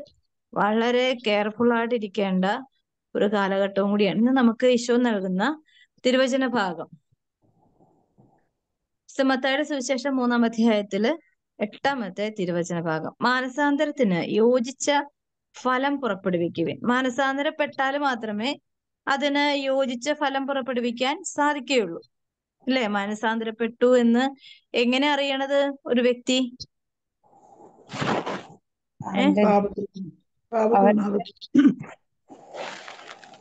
വളരെ കെയർഫുൾ ആയിട്ടിരിക്കേണ്ട ഒരു കാലഘട്ടവും കൂടിയാണ്. ഇന്ന് നമുക്ക് ഈശോ നൽകുന്ന തിരുവചന ഭാഗം. സമത്തായുടെ സുവിശേഷം മൂന്നാം അധ്യായത്തിൽ എട്ടാമത്തെ തിരുവചന ഭാഗം. മാനസാന്തരത്തിന് യോജിച്ച ഫലം പുറപ്പെടുവിക്കുവിൻ. മാനസാന്തരപ്പെട്ടാൽ മാത്രമേ അതിന് യോജിച്ച ഫലം പുറപ്പെടുവിക്കാൻ സാധിക്കുകയുള്ളൂ. അല്ലെ? മാനസാന്തരപ്പെട്ടു എന്ന് എങ്ങനെ അറിയണത് ഒരു വ്യക്തി?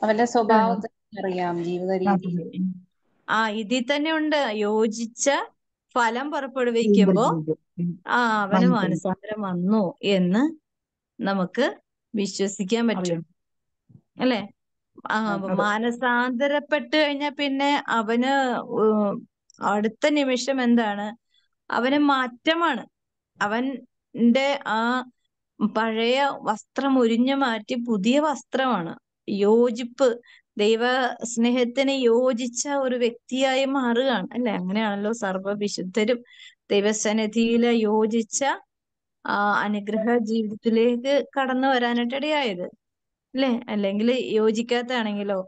അവന്റെ സ്വഭാവം അറിയാം ജീവിത രീതി. ആ ഇതിൽ തന്നെ ഉണ്ട്. യോജിച്ച ഫലം പുറപ്പെടുവിക്കുമ്പോ ആ അവന് മാനസാന്തരം വന്നു എന്ന് നമുക്ക് വിശ്വസിക്കാൻ പറ്റും. അല്ലെ? ആ മാനസാന്തരപ്പെട്ട് കഴിഞ്ഞാൽ പിന്നെ അവന് അടുത്ത നിമിഷം എന്താണ്? അവന് മാറ്റമാണ്. അവന്റെ ആ പഴയ വസ്ത്രം ഉരിഞ്ഞു മാറ്റി പുതിയ വസ്ത്രമാണ്. യോജിപ്പ് ദൈവ സ്നേഹത്തിന് യോജിച്ച ഒരു വ്യക്തിയായി മാറുകയാണ്. അല്ലെ? അങ്ങനെയാണല്ലോ സർവവിശുദ്ധരും ദൈവസന്നിധിയിൽ യോജിച്ച ആ അനുഗ്രഹ ജീവിതത്തിലേക്ക് കടന്നു വരാനായിട്ട് ഇടയായത് അല്ലെ? അല്ലെങ്കിൽ യോജിക്കാത്താണെങ്കിലോ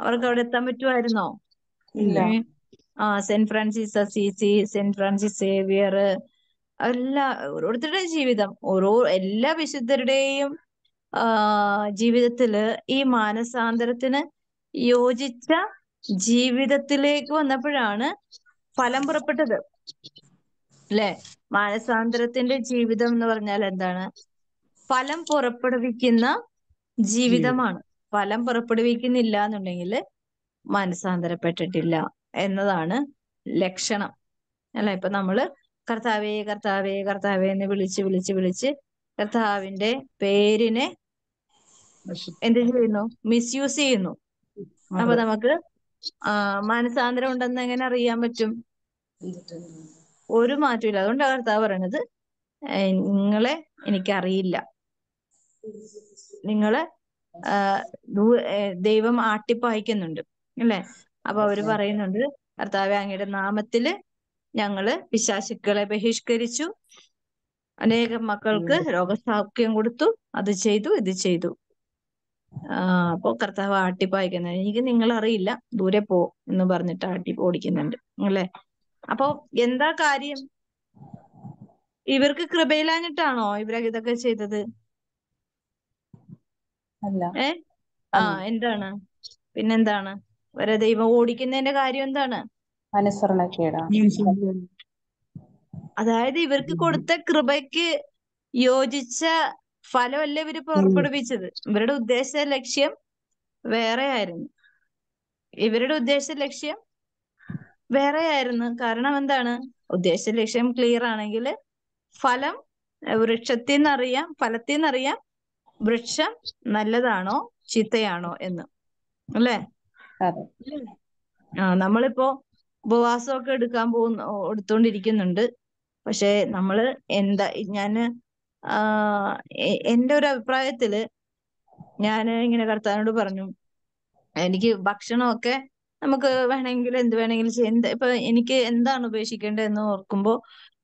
അവർക്ക് അവിടെ എത്താൻ പറ്റുമായിരുന്നോ? ഇല്ല. ആ Saint Francis Assisi Saint Francis Xavier എല്ലാ ഓരോരുത്തരുടെയും ജീവിതം. ഓരോ എല്ലാ വിശുദ്ധരുടെയും ജീവിതത്തിൽ ഈ മാനസാന്തരത്തിന് യോജിച്ച ജീവിതത്തിലേക്ക് വന്നപ്പോഴാണ് ഫലം പുറപ്പെട്ടത്. അല്ലെ മാനസാന്തരത്തിന്റെ ജീവിതം എന്ന് പറഞ്ഞാൽ എന്താണ്? ഫലം പുറപ്പെടുവിക്കുന്ന ജീവിതമാണ്. ഫലം പുറപ്പെടുവിക്കുന്നില്ല എന്നുണ്ടെങ്കിൽ മാനസാന്തരപ്പെട്ടിട്ടില്ല എന്നതാണ് ലക്ഷണം. അല്ലേ? ഇപ്പൊ നമ്മൾ കർത്താവേ കർത്താവേ കർത്താവേ എന്ന് വിളിച്ച് വിളിച്ച് വിളിച്ച് കർത്താവിന്റെ പേരിനെ എന്ത് ചെയ്യുന്നു? മിസ്യൂസ് ചെയ്യുന്നു. അപ്പൊ നമുക്ക് മാനസാന്തരം ഉണ്ടെന്ന് എങ്ങനെ അറിയാൻ പറ്റും? ഒരു മാറ്റമില്ല അതുകൊണ്ടാണ് കർത്താവ് പറയണത് നിങ്ങളെ എനിക്കറിയില്ല. നിങ്ങൾ ദൈവം ആട്ടിപ്പായിക്കുന്നുണ്ട്. അല്ലെ? അപ്പൊ അവർ പറയുന്നുണ്ട് കർത്താവ് അങ്ങയുടെ നാമത്തിൽ ഞങ്ങൾ പിശാശുക്കളെ ബഹിഷ്കരിച്ചു. അനേകം മക്കൾക്ക് രോഗസൗഖ്യം കൊടുത്തു അത് ചെയ്തു ഇത് ചെയ്തു. ആ അപ്പൊ കർത്താവ് ആട്ടിപ്പായിക്കുന്നത് എനിക്ക് നിങ്ങൾ അറിയില്ല ദൂരെ പോ എന്ന് പറഞ്ഞിട്ട് ആട്ടി ഓടിക്കുന്നുണ്ട് അല്ലെ? അപ്പൊ എന്താ കാര്യം? ഇവർക്ക് കൃപയിലാഞ്ഞിട്ടാണോ ഇവരെ ഇതൊക്കെ ചെയ്തത്? അല്ല. ഏ? ആ എന്താണ്? പിന്നെന്താണ്? വരെ ദൈവം ഓടിക്കുന്നതിന്റെ കാര്യം എന്താണ്? അനുസരണക്കേടാണ്. അതായത് ഇവർക്ക് കൊടുത്ത കൃപയ്ക്ക് യോജിച്ച ഫലമല്ല ഇവർ പുറപ്പെടുവിച്ചത്? ഇവരുടെ ഉദ്ദേശ ലക്ഷ്യം വേറെ ആയിരുന്നു ഇവരുടെ ഉദ്ദേശ ലക്ഷ്യം വേറെ ആയിരുന്നു കാരണം എന്താണ്? ഉദ്ദേശ ലക്ഷ്യം ക്ലിയർ ആണെങ്കിൽ ഫലം വൃക്ഷത്തിൽ നിന്നറിയാം ഫലത്തിൽ നിന്നറിയാം വൃക്ഷം നല്ലതാണോ ചീത്തയാണോ എന്ന്. അല്ലേ? ആ നമ്മളിപ്പോ ഉപവാസമൊക്കെ എടുക്കാൻ പോകുന്ന എടുത്തോണ്ടിരിക്കുന്നുണ്ട്. പക്ഷെ നമ്മൾ എന്താ ഞാൻ ആഹ് എന്റെ ഒരു അഭിപ്രായത്തിൽ ഞാൻ ഇങ്ങനെ കർത്താവിനോട് പറഞ്ഞു എനിക്ക് ഭക്ഷണമൊക്കെ നമുക്ക് വേണമെങ്കിൽ എന്ത് വേണമെങ്കിലും ചെയ്യാം. എന്താ ഇപ്പൊ എനിക്ക് എന്താണ് ഉപേക്ഷിക്കേണ്ടത് എന്ന് ഓർക്കുമ്പോ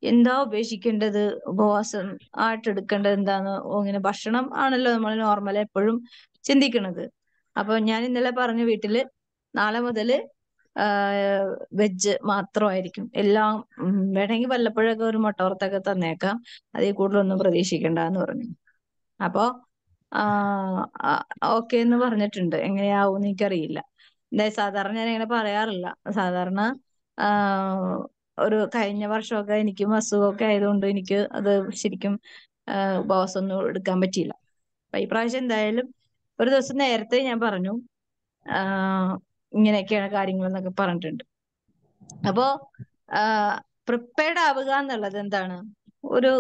എന്താ ഉപേക്ഷിക്കേണ്ടത്? ഉപവാസം ആയിട്ട് എടുക്കേണ്ടത് എന്താന്ന് ഇങ്ങനെ ഭക്ഷണം ആണല്ലോ നമ്മൾ നോർമൽ എപ്പോഴും ചിന്തിക്കണത്. അപ്പൊ ഞാൻ ഇന്നലെ പറഞ്ഞു വീട്ടിൽ നാളെ മുതൽ വെജ് മാത്രമായിരിക്കും. എല്ലാം വേണമെങ്കിൽ വല്ലപ്പോഴൊക്കെ ഒരു മുട്ട വറുത്തൊക്കെ തന്നേക്കാം. അതിൽ കൂടുതലൊന്നും പ്രതീക്ഷിക്കണ്ട എന്ന് പറഞ്ഞു. അപ്പോ ഓക്കെ എന്ന് പറഞ്ഞിട്ടുണ്ട്. എങ്ങനെയാവും എനിക്കറിയില്ല. സാധാരണ ഞാൻ അങ്ങനെ പറയാറില്ല. സാധാരണ ഒരു കഴിഞ്ഞ വർഷമൊക്കെ എനിക്കും അസുഖമൊക്കെ ആയതുകൊണ്ട് എനിക്ക് അത് ശരിക്കും ആ, ഉപവാസം ഒന്നും എടുക്കാൻ പറ്റിയില്ല. അപ്പൊ ഈ പ്രാവശ്യം എന്തായാലും ഒരു ദിവസം നേരത്തെ ഞാൻ പറഞ്ഞു ഇങ്ങനെയൊക്കെയാണ് കാര്യങ്ങൾ എന്നൊക്കെ പറഞ്ഞിട്ടുണ്ട്. അപ്പോ പ്രിപ്പയർഡ് ആവുക എന്നുള്ളത് എന്താണ്? ഒരു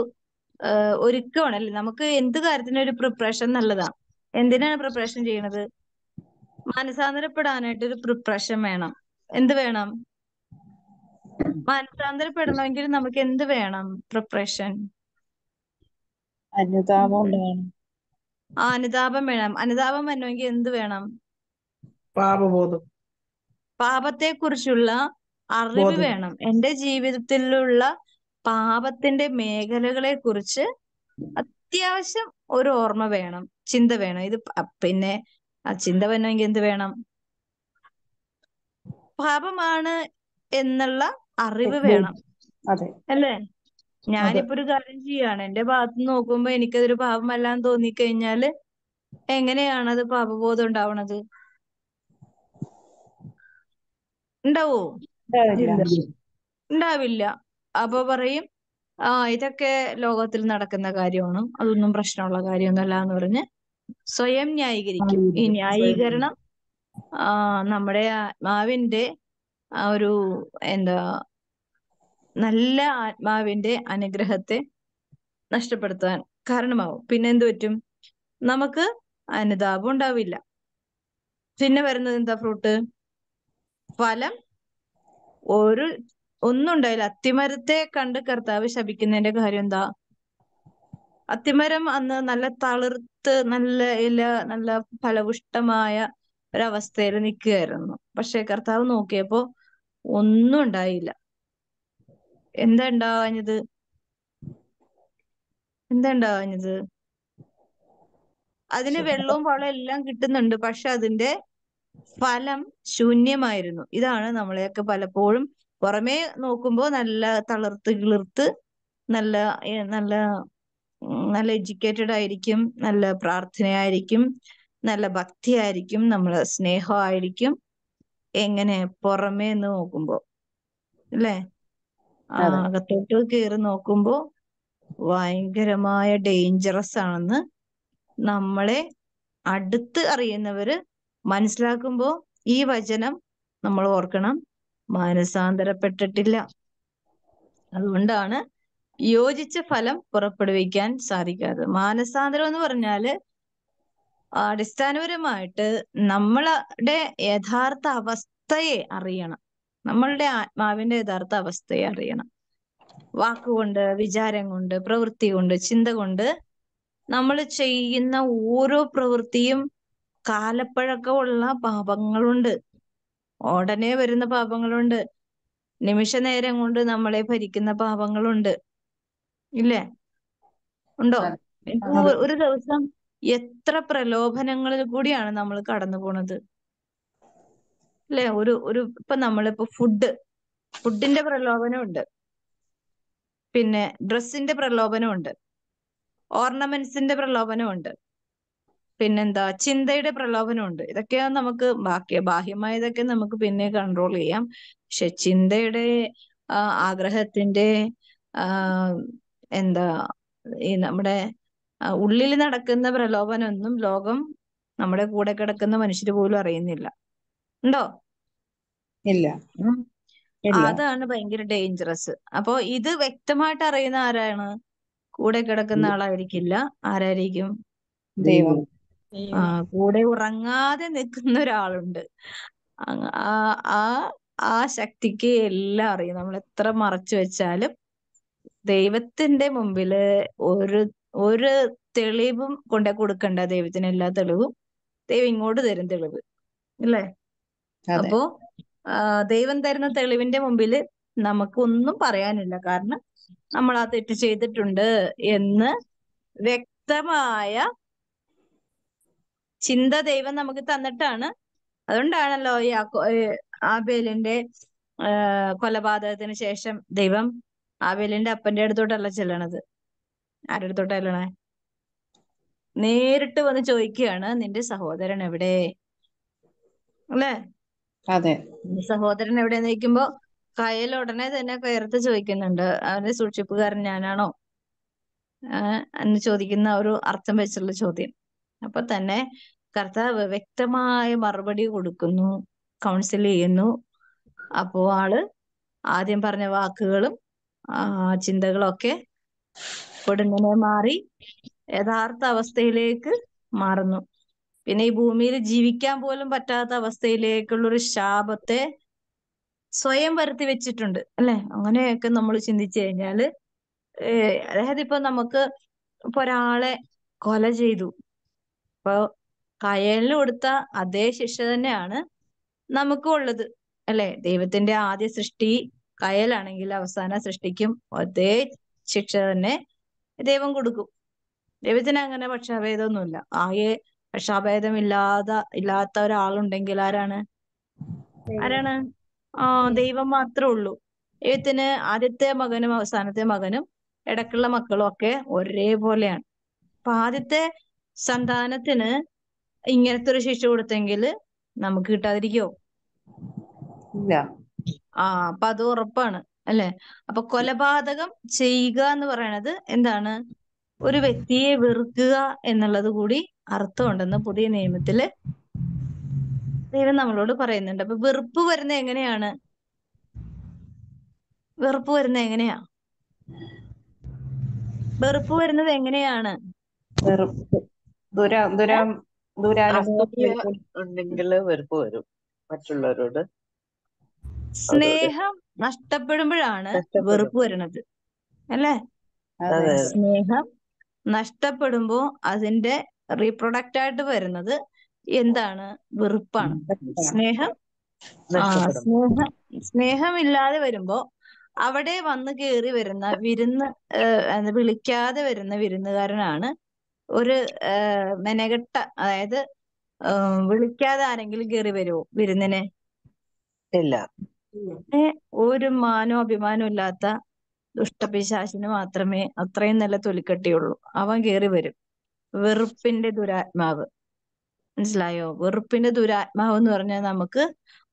ഒരുക്കമാണ് അല്ലെ? നമുക്ക് എന്ത് കാര്യത്തിനും ഒരു പ്രിപ്പറേഷൻ നല്ലതാണ് എന്തിനാണ് പ്രിപ്പറേഷൻ ചെയ്യണത്? മാനസാന്തരപ്പെടാനായിട്ട് ഒരു പ്രിപ്പറേഷൻ വേണം. എന്ത് വേണം? മാനസാന്തരപ്പെടണമെങ്കിൽ നമുക്ക് എന്ത് വേണം പ്രിപ്പറേഷൻ അനുതാപം ആ അനുതാപം വേണം. അനുതാപം വരണമെങ്കിൽ എന്ത് വേണം? പാപബോധം. പാപത്തെക്കുറിച്ചുള്ള അറിവ് വേണം. എന്റെ ജീവിതത്തിലുള്ള പാപത്തിന്റെ മേഖലകളെ കുറിച്ച് അത്യാവശ്യം ഒരു ഓർമ്മ വേണം ചിന്ത വേണം. ഇത് പിന്നെ ആ ചിന്ത വരണമെങ്കിൽ എന്ത് വേണം? പാപമാണ് എന്നുള്ള അറിവ് വേണം. അല്ലേ? ഞാനിപ്പോ ഒരു കാര്യം ചെയ്യാണ്. എന്റെ ഭാഗത്ത് നോക്കുമ്പോ എനിക്കതൊരു പാപമല്ലാന്ന് തോന്നിക്കഴിഞ്ഞാൽ എങ്ങനെയാണ് അത് പാപബോധം ഉണ്ടാവണത്? ഉണ്ടാവോ? ഉണ്ടാവില്ല. അപ്പൊ പറയും ആ ഇതൊക്കെ ലോകത്തിൽ നടക്കുന്ന കാര്യമാണ്. അതൊന്നും പ്രശ്നമുള്ള കാര്യമൊന്നുമല്ല എന്ന് പറഞ്ഞ് സ്വയം ന്യായീകരിക്കും. ഈ ന്യായീകരണം ആ നമ്മുടെ ആത്മാവിന്റെ ആ ഒരു എന്താ നല്ല ആത്മാവിന്റെ അനുഗ്രഹത്തെ നഷ്ടപ്പെടുത്താൻ കാരണമാവും. പിന്നെ എന്ത് പറ്റും? നമുക്ക് അനുതാപം ഉണ്ടാവില്ല. പിന്നെ വരുന്നത് എന്താ ഫ്രൂട്ട്? ഫലം ഒരു ഒന്നും ഉണ്ടായില്ല അത്തിമരത്തെ കണ്ട് കർത്താവ് ശപിക്കുന്നതിന്റെ കാര്യം എന്താ? അത്തിമരം അന്ന് നല്ല തളിർത്ത് നല്ല ഇല നല്ല ഫലപുഷ്ടമായ ഒരവസ്ഥയിൽ നിൽക്കുകയായിരുന്നു. പക്ഷെ കർത്താവ് നോക്കിയപ്പോ ഒന്നും ഉണ്ടായില്ല. എന്താ ഉണ്ടാവാഞ്ഞത്? എന്താ ഉണ്ടാവാഞ്ഞത്? അതിന് വെള്ളവും വളവും എല്ലാം കിട്ടുന്നുണ്ട്. പക്ഷെ അതിന്റെ ഫലം ശൂന്യമായിരുന്നു. ഇതാണ് നമ്മളെയൊക്കെ പലപ്പോഴും പുറമേ നോക്കുമ്പോ നല്ല തളിർത്ത് കിളിർത്ത് നല്ല നല്ല നല്ല എഡ്യൂക്കേറ്റഡ് ആയിരിക്കും നല്ല പ്രാർത്ഥനയായിരിക്കും നല്ല ഭക്തിയായിരിക്കും നമ്മൾ സ്നേഹമായിരിക്കും എങ്ങനെ പുറമേ നിന്ന് നോക്കുമ്പോ അല്ലേ. അകത്തോട്ട് കയറി നോക്കുമ്പോ ഭയങ്കരമായ ഡേഞ്ചറസ് ആണെന്ന് നമ്മളെ അടുത്ത് അറിയുന്നവര് മനസ്സിലാക്കുമ്പോ ഈ വചനം നമ്മൾ ഓർക്കണം. മാനസാന്തരപ്പെട്ടിട്ടില്ല. അതുകൊണ്ടാണ് യോജിച്ച ഫലം പുറപ്പെടുവിക്കാൻ സാധിക്കാത്തത് മാനസാന്തരം എന്ന് പറഞ്ഞാൽ അടിസ്ഥാനപരമായിട്ട് നമ്മളുടെ യഥാർത്ഥ അവസ്ഥയെ അറിയണം. നമ്മളുടെ ആത്മാവിന്റെ യഥാർത്ഥ അവസ്ഥയെ അറിയണം. വാക്കുകൊണ്ട് വിചാരം കൊണ്ട് പ്രവൃത്തി കൊണ്ട് ചിന്ത കൊണ്ട് നമ്മൾ ചെയ്യുന്ന ഓരോ പ്രവൃത്തിയും കാലപ്പഴക്കമുള്ള പാപങ്ങളുണ്ട്. ഉടനെ വരുന്ന പാപങ്ങളുണ്ട്. നിമിഷ നേരം കൊണ്ട് നമ്മളെ ഭരിക്കുന്ന പാപങ്ങളുണ്ട്. ഇല്ലേ? ഉണ്ടോ. ഒരു ദിവസം എത്ര പ്രലോഭനങ്ങളിൽ കൂടിയാണ് നമ്മൾ കടന്നു പോണത്. അല്ലെ? ഒരു ഒരു ഇപ്പൊ നമ്മളിപ്പോ ഫുഡ് ഫുഡിന്റെ പ്രലോഭനമുണ്ട്. പിന്നെ ഡ്രസ്സിന്റെ പ്രലോഭനമുണ്ട്. ഓർണമെന്റ്സിന്റെ പ്രലോഭനമുണ്ട്. പിന്നെന്താ? ചിന്തയുടെ പ്രലോഭനമുണ്ട്. ഇതൊക്കെ നമുക്ക് ബാക്കി ബാഹ്യമായതൊക്കെ നമുക്ക് പിന്നെ കൺട്രോൾ ചെയ്യാം. പക്ഷെ ചിന്തയുടെ ആഗ്രഹത്തിന്റെ എന്താ ഈ നമ്മുടെ ഉള്ളിൽ നടക്കുന്ന പ്രലോഭനമൊന്നും ലോകം നമ്മുടെ കൂടെ കിടക്കുന്ന മനുഷ്യർ പോലും അറിയുന്നില്ല. ഉണ്ടോ? ഇല്ല. അതാണ് ഭയങ്കര ഡേഞ്ചറസ് അപ്പോ ഇത് വ്യക്തമായിട്ട് അറിയുന്ന ആരാണ്? കൂടെ കിടക്കുന്ന ആളായിരിക്കില്ല. ആരായിരിക്കും? ദൈവം. കൂടെ ഉറങ്ങാതെ നിൽക്കുന്ന ഒരാളുണ്ട്. ആ ആ ആ ശക്തിക്ക് എല്ലാം അറിയും. നമ്മൾ എത്ര മറച്ചു വെച്ചാലും ദൈവത്തിന്റെ മുമ്പിൽ ഒരു ഒരു തെളിവും കൊണ്ടേ കൊടുക്കണ്ട. ദൈവത്തിന് എല്ലാ തെളിവും ദൈവം ഇങ്ങോട്ട് തരും തെളിവ്. അല്ലേ? അപ്പോ ദൈവം തരുന്ന തെളിവിന്റെ മുമ്പിൽ നമുക്കൊന്നും പറയാനില്ല. കാരണം നമ്മൾ ആ തെറ്റ് ചെയ്തിട്ടുണ്ട് എന്ന് വ്യക്തമായ ചിന്ത ദൈവം നമുക്ക് തന്നിട്ടാണ്. അതുകൊണ്ടാണല്ലോ ഈ ആബേലിന്റെ കൊലപാതകത്തിന് ശേഷം ദൈവം ആബേലിന്റെ അപ്പന്റെ അടുത്തോട്ടല്ല ചെല്ലണത്. ആരുടെ അടുത്തോട്ടാ ചെല്ലണേ? നേരിട്ട് വന്ന് ചോദിക്കുകയാണ് നിന്റെ സഹോദരൻ എവിടെ? അല്ലേ? അതെ. സഹോദരൻ എവിടെ നിൽക്കുമ്പോ കയൽ ഉടനെ തന്നെ കയർത്ത് ചോദിക്കുന്നുണ്ട്. അവന്റെ സൂക്ഷിപ്പുകാരൻ ഞാനാണോ? ഏഹ് എന്ന് ചോദിക്കുന്ന ഒരു അർത്ഥം വെച്ചുള്ള ചോദ്യം. അപ്പൊ തന്നെ കർത്താവ് വ്യക്തമായ മറുപടി കൊടുക്കുന്നു കൗൺസിൽ ചെയ്യുന്നു. അപ്പോ ആൾ ആദ്യം പറഞ്ഞ വാക്കുകളും ആ ചിന്തകളും ഒക്കെ പൊടുന്നനെ മാറി യഥാർത്ഥ അവസ്ഥയിലേക്ക് മാറുന്നു. പിന്നെ ഈ ഭൂമിയിൽ ജീവിക്കാൻ പോലും പറ്റാത്ത അവസ്ഥയിലേക്കുള്ള ഒരു ശാപത്തെ സ്വയം വരുത്തി വെച്ചിട്ടുണ്ട് അല്ലെ? അങ്ങനെയൊക്കെ നമ്മൾ ചിന്തിച്ചു കഴിഞ്ഞാൽ അതായത് ഇപ്പൊ നമുക്ക് ഇപ്പൊ ഒരാളെ കൊല ചെയ്തു. ഇപ്പൊ കയലിന് കൊടുത്ത അതേ ശിക്ഷ തന്നെയാണ് നമുക്കും ഉള്ളത് അല്ലെ? ദൈവത്തിന്റെ ആദ്യ സൃഷ്ടി കയലാണെങ്കിൽ അവസാന സൃഷ്ടിക്കും അതേ ശിക്ഷ തന്നെ ദൈവം കൊടുക്കും. ദൈവത്തിന് അങ്ങനെ പക്ഷാഭേദമൊന്നുമില്ല. ആകെ പക്ഷാഭേദമില്ലാതെ ഇല്ലാത്ത ഇല്ലാത്ത ഒരാളുണ്ടെങ്കിൽ ആരാണ്? ആരാണ്? ആ ദൈവം മാത്രമേ ഉള്ളൂ. ദൈവത്തിന് ആദ്യത്തെ മകനും അവസാനത്തെ മകനും ഇടക്കുള്ള മക്കളും ഒക്കെ ഒരേപോലെയാണ്. അപ്പൊ ആദ്യത്തെ സന്താനത്തിന് ഇങ്ങനത്തെ ഒരു ശിക്ഷ കൊടുത്തെങ്കിൽ നമുക്ക് കിട്ടാതിരിക്കോ ഇല്ല. ആ അപ്പൊ അത് ഉറപ്പാണ് അല്ലെ? അപ്പൊ കൊലപാതകം ചെയ്യുക എന്ന് പറയണത് എന്താണ്? ഒരു വ്യക്തിയെ വെറുക്കുക എന്നുള്ളത് കൂടി അർത്ഥമുണ്ടെന്ന് പുതിയ നിയമത്തിൽ ദൈവം നമ്മളോട് പറയുന്നുണ്ട്. അപ്പൊ വെറുപ്പ് വരുന്ന എങ്ങനെയാണ്? വെറുപ്പ് വരുന്നത് എങ്ങനെയാ? വെറുപ്പ് വരുന്നത് എങ്ങനെയാണ്? ദുരാ ദുരാ ഉണ്ടെങ്കിൽ വെറുപ്പ് വരും മറ്റുള്ളവരോട്. സ്നേഹം നഷ്ടപ്പെടുമ്പോഴാണ് വെറുപ്പ് വരുന്നത്. അല്ലേ? സ്നേഹം നഷ്ടപ്പെടുമ്പോ അതിന്റെ റീപ്രൊഡക്റ്റ് ആയിട്ട് വരുന്നത് എന്താണ്? വെറുപ്പാണ്. സ്നേഹം സ്നേഹം സ്നേഹമില്ലാതെ വരുമ്പോ അവിടെ വന്ന് കയറി വരുന്ന വിരുന്ന് വിളിക്കാതെ വരുന്ന വിരുന്നുകാരനാണ് ഒരു മെനകെട്ട അതായത് വിളിക്കാതെ ആരെങ്കിലും കയറി വരുമോ വിരുന്നിന്? ഇല്ല. ഒരു മാനോ അഭിമാനവും ഇല്ലാത്ത ദുഷ്ടപിശാശിന് മാത്രമേ അത്രയും നല്ല തൊലിക്കട്ടിയുള്ളൂ. അവൻ കേറി വരും. വെറുപ്പിന്റെ ദുരാത്മാവ്. മനസ്സിലായോ? വെറുപ്പിന്റെ ദുരാത്മാവ് എന്ന് പറഞ്ഞാൽ നമുക്ക്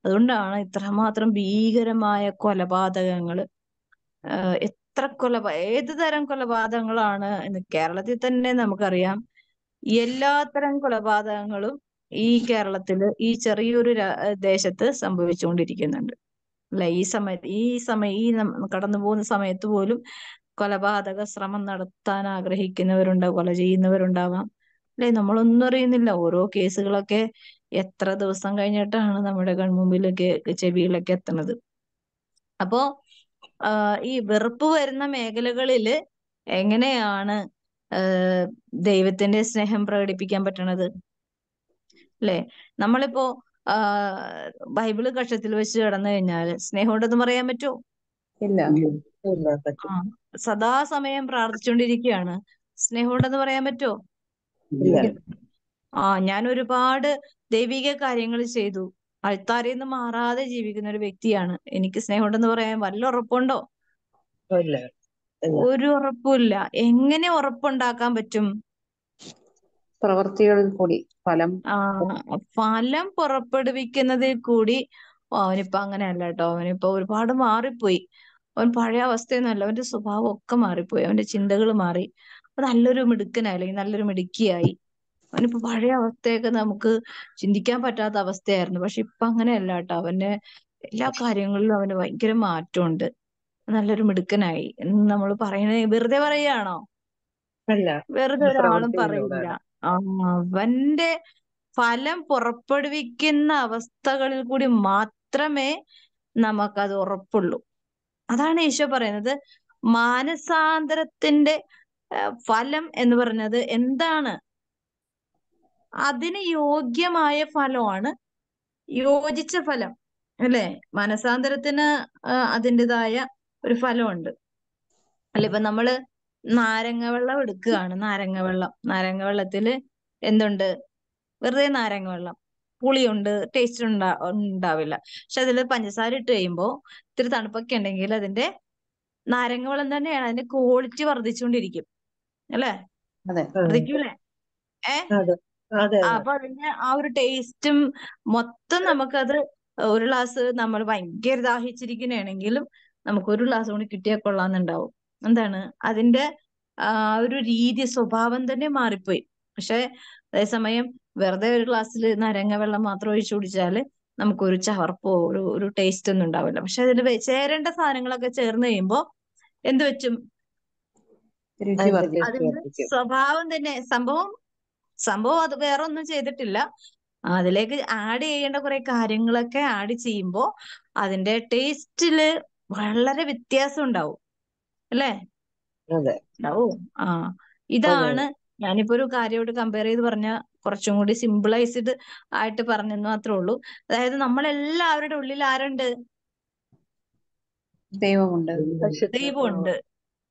അതുകൊണ്ടാണ് ഇത്രമാത്രം ഭീകരമായ കൊലപാതകങ്ങൾ എത്ര കൊലപാ ഏത് തരം കൊലപാതകങ്ങളാണ് എന്ന് കേരളത്തിൽ തന്നെ നമുക്കറിയാം. എല്ലാത്തരം കൊലപാതകങ്ങളും ഈ കേരളത്തിൽ ഈ ചെറിയൊരു ദേശത്ത് സംഭവിച്ചുകൊണ്ടിരിക്കുന്നുണ്ട്. അല്ലെ? ഈ സമയ ഈ സമയ ഈ കടന്നു പോകുന്ന സമയത്ത് പോലും കൊലപാതക ശ്രമം നടത്താൻ ആഗ്രഹിക്കുന്നവരുണ്ടാവും കൊല ചെയ്യുന്നവരുണ്ടാവാം. അല്ലെ? നമ്മളൊന്നും അറിയുന്നില്ല. ഓരോ കേസുകളൊക്കെ എത്ര ദിവസം കഴിഞ്ഞിട്ടാണ് നമ്മുടെ കൺമുമ്പിലൊക്കെ ചെവിയിലൊക്കെ എത്തണത്. അപ്പോ ഈ വെറുപ്പ് വരുന്ന മേഖലകളിൽ എങ്ങനെയാണ് ദൈവത്തിന്റെ സ്നേഹം പ്രകടിപ്പിക്കാൻ പറ്റണത്? അല്ലെ നമ്മളിപ്പോ ബൈബിൾ കക്ഷത്തിൽ വെച്ച് കഴിഞ്ഞാൽ കഴിഞ്ഞാൽ സ്നേഹമുണ്ടെന്ന് പറയാൻ പറ്റുമോ ഇല്ല. ഇല്ല. പറ്റും ആ സദാസമയം പ്രാർത്ഥിച്ചുകൊണ്ടിരിക്കുകയാണ് സ്നേഹമുണ്ടെന്ന് പറയാൻ പറ്റുമോ ഇല്ല. ആ ഞാൻ ഒരുപാട് ദൈവിക കാര്യങ്ങൾ ചെയ്തു. അൾത്താരയിൽ നിന്ന് മാറാതെ ജീവിക്കുന്ന ഒരു വ്യക്തിയാണ്. എനിക്ക് സ്നേഹമുണ്ടെന്ന് പറയാൻ വല്ല ഉറപ്പുണ്ടോ? ഒരു ഉറപ്പുമില്ല. എങ്ങനെ ഉറപ്പുണ്ടാക്കാൻ പറ്റും? പ്രവൃത്തികളിൽ കൂടി. ഫലം ആ ഫലം പുറപ്പെടുവിക്കുന്നതിൽ കൂടി. അവനിപ്പോ അങ്ങനെയല്ല കേട്ടോ. അവനിപ്പോ ഒരുപാട് മാറിപ്പോയി. അവൻ പഴയ അവസ്ഥയൊന്നുമല്ല. അവന്റെ സ്വഭാവം ഒക്കെ മാറിപ്പോയി. അവന്റെ ചിന്തകൾ മാറി. നല്ലൊരു മിടുക്കനായി. അല്ലെങ്കിൽ നല്ലൊരു മിടുക്കിയായി. അവനിപ്പോ പഴയ അവസ്ഥയൊക്കെ നമുക്ക് ചിന്തിക്കാൻ പറ്റാത്ത അവസ്ഥയായിരുന്നു. പക്ഷെ ഇപ്പൊ അങ്ങനെയല്ല കേട്ടോ. അവന്റെ എല്ലാ കാര്യങ്ങളിലും അവന് ഭയങ്കര മാറ്റമുണ്ട്. നല്ലൊരു മിടുക്കനായി. എന്ന് നമ്മൾ പറയുന്നത് വെറുതെ പറയുകയാണോ? വെറുതെ ഒരാളും പറയില്ല അവന്റെ ഫലം പുറപ്പെടുവിക്കുന്ന അവസ്ഥകളിൽ കൂടി മാത്രമേ നമുക്കത് ഉറപ്പുള്ളൂ. അതാണ് ഈശോ പറയുന്നത്. മാനസാന്തരത്തിന്റെ ഫലം എന്ന് പറഞ്ഞത് എന്താണ്? അതിന് യോഗ്യമായ ഫലമാണ് യോജിച്ച ഫലം അല്ലെ? മനസാന്തരത്തിന് അതിന്റെതായ ഒരു ഫലമുണ്ട്. അല്ല ഇപ്പൊ നമ്മൾ നാരങ്ങ വെള്ളം എടുക്കുകയാണ്. നാരങ്ങ വെള്ളം. നാരങ്ങ വെള്ളത്തിൽ എന്തുണ്ട്? വെറുതെ നാരങ്ങ വെള്ളം. പുളിയുണ്ട് ടേസ്റ്റ് ഉണ്ടാ ഉണ്ടാവില്ല. പക്ഷെ അതിൽ പഞ്ചസാര ഇട്ട് കഴിയുമ്പോ ഇത്തിരി തണുപ്പൊക്കെ ഉണ്ടെങ്കിൽ അതിന്റെ നാരങ്ങ വെള്ളം തന്നെയാണ് അതിന്റെ ക്വാളിറ്റി വർദ്ധിച്ചുകൊണ്ടിരിക്കും. അല്ലെ? വർദ്ധിക്കൂലേ ഏ അതെ. അതെ ആ, അതെ. അപ്പൊ അതിന്റെ ആ ഒരു ടേസ്റ്റും മൊത്തം നമുക്കത് ഒരു ഗ്ലാസ് നമ്മൾ ഭയങ്കര ദാഹിച്ചിരിക്കുകയാണെങ്കിലും നമുക്ക് ഒരു ഗ്ലാസ് കൂടി കിട്ടിയാൽ കൊള്ളാന്നുണ്ടാവും. എന്താണ്? അതിന്റെ ആ ഒരു രീതി സ്വഭാവം തന്നെ മാറിപ്പോയി. പക്ഷെ അതേസമയം വെറുതെ ഒരു ഗ്ലാസ്സിൽ നാരങ്ങ വെള്ളം മാത്രം ഒഴിച്ചു കുടിച്ചാൽ നമുക്കൊരു ചവർപ്പോ ഒരു ഒരു ടേസ്റ്റ് ഒന്നും ഉണ്ടാവില്ല. പക്ഷെ അതിൽ ചേരേണ്ട സാധനങ്ങളൊക്കെ ചേർന്ന് കഴിയുമ്പോൾ എന്ത് വെച്ചും അതിന്റെ സ്വഭാവം തന്നെ സംഭവം സംഭവം അത് വേറെ ഒന്നും ചെയ്തിട്ടില്ല. അതിലേക്ക് ആഡ് ചെയ്യേണ്ട കുറെ കാര്യങ്ങളൊക്കെ ആഡ് ചെയ്യുമ്പോൾ അതിന്റെ ടേസ്റ്റിൽ വളരെ വ്യത്യാസം ഉണ്ടാവും. അല്ലേ? ഉണ്ടാവും. ആ. ഇതാണ് ഞാനിപ്പോ ഒരു കാര്യമായിട്ട് കമ്പയർ ചെയ്ത് പറഞ്ഞ കുറച്ചും കൂടി സിമ്പിളൈസ്ഡ് ആയിട്ട് പറഞ്ഞെന്ന് മാത്രമേ ഉള്ളൂ. അതായത് നമ്മളെല്ലാവരുടെ ഉള്ളിൽ ആരുണ്ട്? ദൈവമുണ്ട്. ദൈവമുണ്ട്.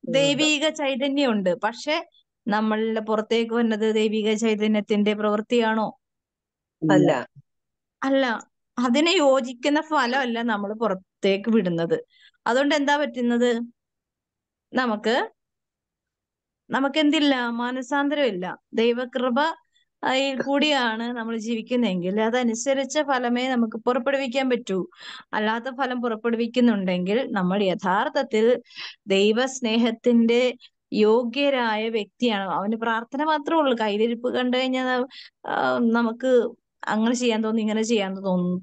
ദൈവീക ചൈതന്യമുണ്ട്. പക്ഷെ നമ്മളുടെ പുറത്തേക്ക് വന്നത് ദൈവിക ചൈതന്യത്തിന്റെ പ്രവൃത്തിയാണോ? അല്ല. അല്ല. അതിനെ യോജിക്കുന്ന ഫലമല്ല നമ്മൾ പുറത്തേക്ക് വിടുന്നത്. അതുകൊണ്ട് എന്താ പറ്റുന്നത്? നമുക്ക് നമുക്ക് എന്തില്ല മാനസാന്തരമില്ല. ദൈവകൃപ യിൽ കൂടിയാണ് നമ്മൾ ജീവിക്കുന്നതെങ്കിൽ അതനുസരിച്ച ഫലമേ നമുക്ക് പുറപ്പെടുവിക്കാൻ പറ്റൂ. അല്ലാത്ത ഫലം പുറപ്പെടുവിക്കുന്നുണ്ടെങ്കിൽ നമ്മൾ യഥാർത്ഥത്തിൽ ദൈവസ്നേഹത്തിന്റെ യോഗ്യരായ വ്യക്തിയാണ്. അവന് പ്രാർത്ഥന മാത്രമേ ഉള്ളൂ. കയ്യിലിരിപ്പ് കണ്ടു കഴിഞ്ഞാൽ നമുക്ക് അങ്ങനെ ചെയ്യാൻ തോന്നി ഇങ്ങനെ ചെയ്യാൻ തോന്നുന്നു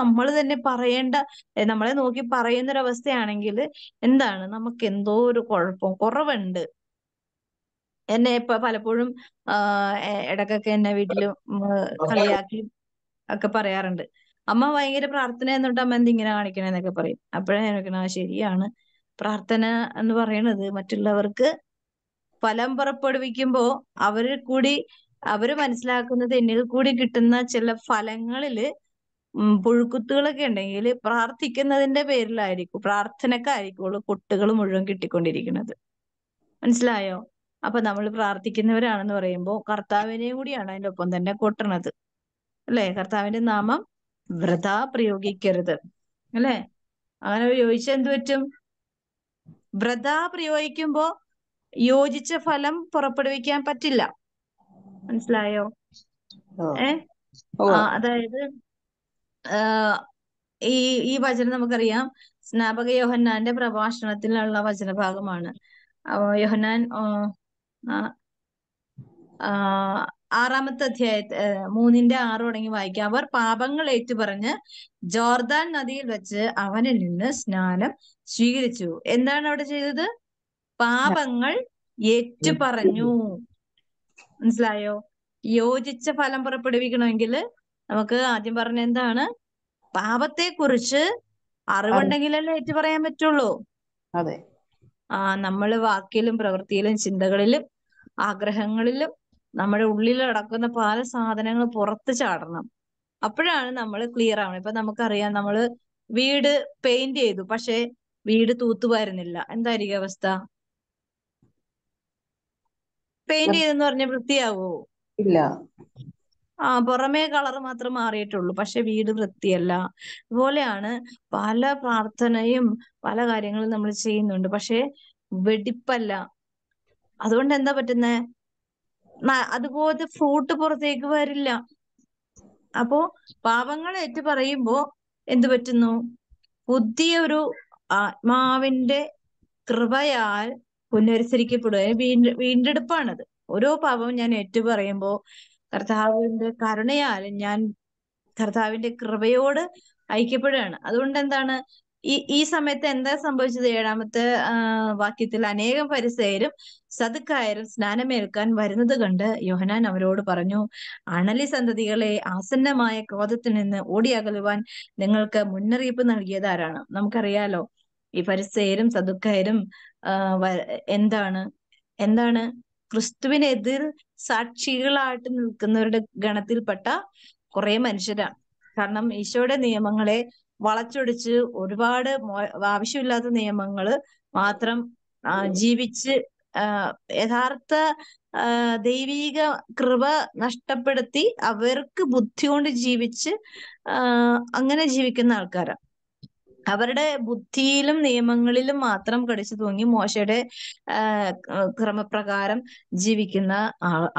നമ്മൾ തന്നെ പറയേണ്ട നമ്മളെ നോക്കി പറയുന്ന ഒരു എന്താണ്? നമുക്ക് എന്തോ ഒരു കുഴപ്പം കുറവുണ്ട്. എന്നെ ഇപ്പൊ പലപ്പോഴും ഇടക്കൊക്കെ എന്നെ വീട്ടിൽ കളിയാക്കി ഒക്കെ പറയാറുണ്ട്. അമ്മ ഭയങ്കര പ്രാർത്ഥന എന്നിട്ട് അമ്മ എന്തിങ്ങനെ കാണിക്കണേന്നൊക്കെ പറയും. ഓർക്കണെ, ആ ശരിയാണ്. പ്രാർത്ഥന എന്ന് പറയണത് മറ്റുള്ളവർക്ക് ഫലം പുറപ്പെടുവിക്കുമ്പോ അവർ കൂടി അവർ മനസ്സിലാക്കുന്നത് എന്നിൽ കൂടി കിട്ടുന്ന ചില ഫലങ്ങളിൽ പുഴുക്കുത്തുകളൊക്കെ ഉണ്ടെങ്കിൽ പ്രാർത്ഥിക്കുന്നതിന്റെ പേരിലായിരിക്കും പ്രാർത്ഥനക്കായിരിക്കുള്ളൂ പൊട്ടുകൾ മുഴുവൻ കിട്ടിക്കൊണ്ടിരിക്കുന്നത്. മനസ്സിലായോ? അപ്പൊ നമ്മൾ പ്രാർത്ഥിക്കുന്നവരാണെന്ന് പറയുമ്പോൾ കർത്താവിനെയും കൂടിയാണ് അതിന്റെ ഒപ്പം തന്നെ കൊട്ടണത്. അല്ലേ? കർത്താവിന്റെ നാമം വ്രത പ്രയോഗിക്കരുത്. അല്ലേ? അങ്ങനെ ചോദിച്ചാൽ എന്ത് പറ്റും? വൃഥാ പ്രയോഗിക്കുമ്പോ യോജിച്ച ഫലം പുറപ്പെടുവിക്കാൻ പറ്റില്ല. മനസ്സിലായോ? ഏ? അതായത് ഈ ഈ വചനം നമുക്കറിയാം. സ്നാപക യോഹന്നാന്റെ പ്രഭാഷണത്തിലുള്ള വചനഭാഗമാണ്. യോഹന്നാൻ ആ, ആ, ആ, ആറാമത്തെ അധ്യായ മൂന്നിന്റെ ആറ് തുടങ്ങി വായിക്കാം. അവർ പാപങ്ങൾ ഏറ്റുപറഞ്ഞ് ജോർദാൻ നദിയിൽ വെച്ച് അവനിൽ നിന്ന് സ്നാനം സ്വീകരിച്ചു. എന്താണ് അവിടെ ചെയ്തത്? പാപങ്ങൾ ഏറ്റുപറഞ്ഞു. മനസ്സിലായോ? യോജിച്ച ഫലം പുറപ്പെടുവിക്കണമെങ്കിൽ നമുക്ക് ആദ്യം പറഞ്ഞ എന്താണ്? പാപത്തെ കുറിച്ച് അറിവുണ്ടെങ്കിലല്ലേ ഏറ്റു പറയാൻ പറ്റുള്ളൂ. അതെ. ആ നമ്മൾ വാക്കിലും പ്രവൃത്തിയിലും ചിന്തകളിലും ആഗ്രഹങ്ങളിലും നമ്മുടെ ഉള്ളിൽ അടക്കുന്ന പല സാധനങ്ങൾ പുറത്ത് ചാടണം. അപ്പോഴാണ് നമ്മൾ ക്ലിയർ ആവണം ഇപ്പൊ നമുക്കറിയാം നമ്മൾ വീട് പെയിന്റ് ചെയ്തു പക്ഷെ വീട് തൂത്തുവാരുന്നില്ല എന്തായിരിക്കും അവസ്ഥ? പെയിന്റ് ചെയ്തെന്ന് പറഞ്ഞ വൃത്തിയാവോ? ഇല്ല. ആ പുറമേ കളർ മാത്രം മാറിയിട്ടുള്ളൂ. പക്ഷെ വീട് വൃത്തിയല്ല. അതുപോലെയാണ് പല പ്രാർത്ഥനയും പല കാര്യങ്ങളും നമ്മൾ ചെയ്യുന്നുണ്ട്. പക്ഷെ വെടിപ്പല്ല. അതുകൊണ്ട് എന്താ പറ്റുന്നേ? അതുപോലത്തെ ഫ്രൂട്ട് പുറത്തേക്ക് വരില്ല. അപ്പോ പാപങ്ങൾ ഏറ്റു പറയുമ്പോ എന്തു പറ്റുന്നു? പുതിയ ഒരു ആത്മാവിന്റെ കൃപയാൽ പുനരുദ്ധരിക്കപ്പെടുക വീണ്ട വീണ്ടെടുപ്പാണത്. ഓരോ പാപവും ഞാൻ ഏറ്റു പറയുമ്പോ കർത്താവിന്റെ കരുണയാൽ ഞാൻ കർത്താവിന്റെ കൃപയോട് ഐക്യപ്പെടുകയാണ്. അതുകൊണ്ട് എന്താണ് ഈ ഈ സമയത്ത് എന്താ സംഭവിച്ചത്? ഏഴാമത്തെ വാക്യത്തിൽ അനേകം പരിസയരും സതുക്കായരും സ്നാനമേൽക്കാൻ വരുന്നത് കണ്ട് യോഹനാൻ അവരോട് പറഞ്ഞു അണലി സന്തതികളെ ആസന്നമായ ക്രോധത്തിൽ നിന്ന് ഓടിയകലുവാൻ നിങ്ങൾക്ക് മുന്നറിയിപ്പ് നൽകിയത് ആരാണ്? നമുക്കറിയാലോ ഈ പരിസയരും സതുക്കായരും എന്താണ് എന്താണ്? ക്രിസ്തുവിനെതിർ സാക്ഷികളായിട്ട് നിൽക്കുന്നവരുടെ ഗണത്തിൽപ്പെട്ട കുറെ മനുഷ്യരാണ്. കാരണം ഈശോയുടെ നിയമങ്ങളെ വളച്ചൊടിച്ച് ഒരുപാട് ആവശ്യമില്ലാത്ത നിയമങ്ങൾ മാത്രം ജീവിച്ച് യഥാർത്ഥ ദൈവീക കൃപ നഷ്ടപ്പെടുത്തി അവർക്ക് ബുദ്ധി കൊണ്ട് ജീവിച്ച് അങ്ങനെ ജീവിക്കുന്ന ആൾക്കാരാണ് അവരുടെ ബുദ്ധിയിലും നിയമങ്ങളിലും മാത്രം കടിച്ചു തൂങ്ങി മോശയുടെ ക്രമപ്രകാരം ജീവിക്കുന്ന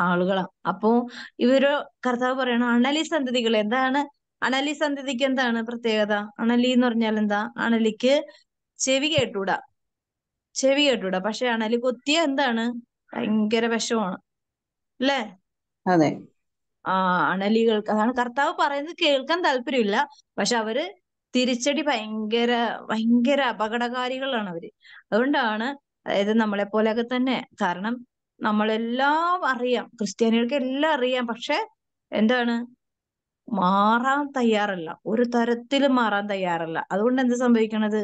ആളുകളാണ് അപ്പോ ഇവർ കർത്താവ് പറയണ അണലി സന്തതികൾ എന്താണ്? അണലി സന്തതിക്ക് എന്താണ് പ്രത്യേകത? അണലി എന്ന് പറഞ്ഞാൽ എന്താ? അണലിക്ക് ചെവി കേട്ടൂടാ. ചെവി കേട്ടൂടാ. പക്ഷെ അണലി കൊത്തിയ എന്താണ്? ഭയങ്കര വിഷമാണ്. അല്ലേ? അതെ. ആ അണലികൾക്ക് അതാണ് കർത്താവ് പറയുന്നത് കേൾക്കാൻ താല്പര്യമില്ല. പക്ഷെ അവർ തിരിച്ചടി ഭയങ്കര ഭയങ്കര അപകടകാരികളാണ് അവർ. അതുകൊണ്ടാണ് അതായത് നമ്മളെ പോലെയൊക്കെ തന്നെ. കാരണം നമ്മളെല്ലാം അറിയാം. ക്രിസ്ത്യാനികൾക്ക് എല്ലാം അറിയാം. പക്ഷെ എന്താണ്? മാറാൻ തയ്യാറല്ല. ഒരു തരത്തിലും മാറാൻ തയ്യാറല്ല. അതുകൊണ്ട് എന്ത് സംഭവിക്കണത്?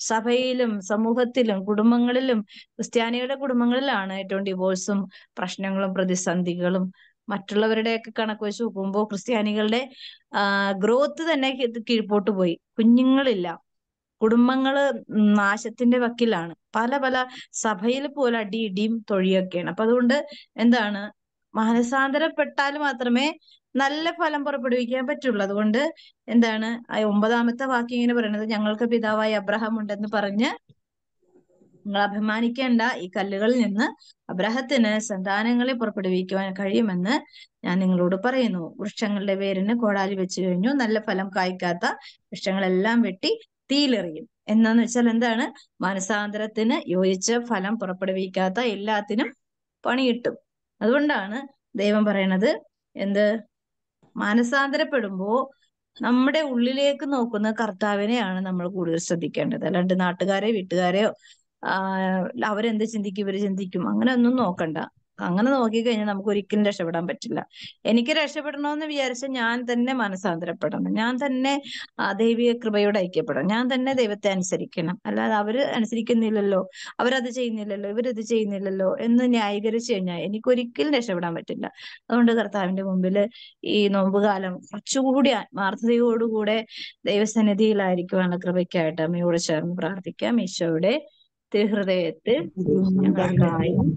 സഭയിലും സമൂഹത്തിലും കുടുംബങ്ങളിലും ക്രിസ്ത്യാനികളുടെ കുടുംബങ്ങളിലാണ് ഏറ്റവും ഡിവോഴ്സും പ്രശ്നങ്ങളും പ്രതിസന്ധികളും മറ്റുള്ളവരുടെയൊക്കെ കണക്ക് വെച്ച് നോക്കുമ്പോൾ ക്രിസ്ത്യാനികളുടെ ഗ്രോത്ത് തന്നെ കീഴ്പോട്ട് പോയി. കുഞ്ഞുങ്ങളില്ല. കുടുംബങ്ങൾ നാശത്തിന്റെ വക്കിലാണ്. പല പല സഭയിൽ പോലും അടി ഇടിയും തൊഴിയൊക്കെയാണ്. അപ്പൊ അതുകൊണ്ട് എന്താണ്? മാനസാന്തരപ്പെട്ടാൽ മാത്രമേ നല്ല ഫലം പുറപ്പെടുവിക്കാൻ പറ്റുള്ളൂ. അതുകൊണ്ട് എന്താണ് ഒമ്പതാമത്തെ വാക്യം ഇങ്ങനെ പറയുന്നത് ഞങ്ങൾക്ക് പിതാവായ അബ്രഹാം ഉണ്ടെന്ന് പറഞ്ഞ് നിങ്ങൾ അഭിമാനിക്കേണ്ട ഈ കല്ലുകളിൽ നിന്ന് അബ്രഹത്തിന് സന്താനങ്ങളെ പുറപ്പെടുവിക്കുവാൻ കഴിയുമെന്ന് ഞാൻ നിങ്ങളോട് പറയുന്നു. വൃക്ഷങ്ങളുടെ വേരിന് കോടാലി വെച്ച് കഴിഞ്ഞു. നല്ല ഫലം കായ്ക്കാത്ത വൃക്ഷങ്ങളെല്ലാം വെട്ടി തീയിലെറിയും. എന്നാന്ന് വെച്ചാൽ എന്താണ്? മനസാന്തരത്തിന് യോജിച്ച ഫലം പുറപ്പെടുവിക്കാത്ത എല്ലാത്തിനും പണി കിട്ടും അതുകൊണ്ടാണ് ദൈവം പറയണത് എന്ത്? മാനസാന്തരപ്പെടുമ്പോ നമ്മുടെ ഉള്ളിലേക്ക് നോക്കുന്ന കർത്താവിനെയാണ് നമ്മൾ കൂടുതൽ ശ്രദ്ധിക്കേണ്ടത്. അല്ലാണ്ട് നാട്ടുകാരെ വീട്ടുകാരെയോ ആ അവരെന്ത് ചിന്തിക്കും ഇവർ ചിന്തിക്കും. അങ്ങനെ ഒന്നും നോക്കണ്ട. അങ്ങനെ നോക്കിക്കഴിഞ്ഞാൽ നമുക്ക് ഒരിക്കലും രക്ഷപ്പെടാൻ പറ്റില്ല. എനിക്ക് രക്ഷപ്പെടണമെന്ന് വിചാരിച്ചാൽ ഞാൻ തന്നെ മനസാന്തരപ്പെടണം ഞാൻ തന്നെ ആ ദൈവിക കൃപയോട് ഐക്യപ്പെടണം. ഞാൻ തന്നെ ദൈവത്തെ അനുസരിക്കണം. അല്ലാതെ അവർ അനുസരിക്കുന്നില്ലല്ലോ. അവരത് ചെയ്യുന്നില്ലല്ലോ. ഇവരത് ചെയ്യുന്നില്ലല്ലോ എന്ന് ന്യായീകരിച്ചു കഴിഞ്ഞാൽ എനിക്ക് ഒരിക്കലും രക്ഷപ്പെടാൻ പറ്റില്ല. അതുകൊണ്ട് കർത്താവിന്റെ മുമ്പിൽ ഈ നോമ്പുകാലം കുറച്ചുകൂടി ആത്മാർത്ഥതയോടുകൂടെ ദൈവസന്നിധിയിലായിരിക്കുവാനുള്ള കൃപയ്ക്കായിട്ട് അമ്മയോട് ചേർന്ന് പ്രാർത്ഥിക്കാം. ഈശോയുടെ ഞങ്ങൾക്കായി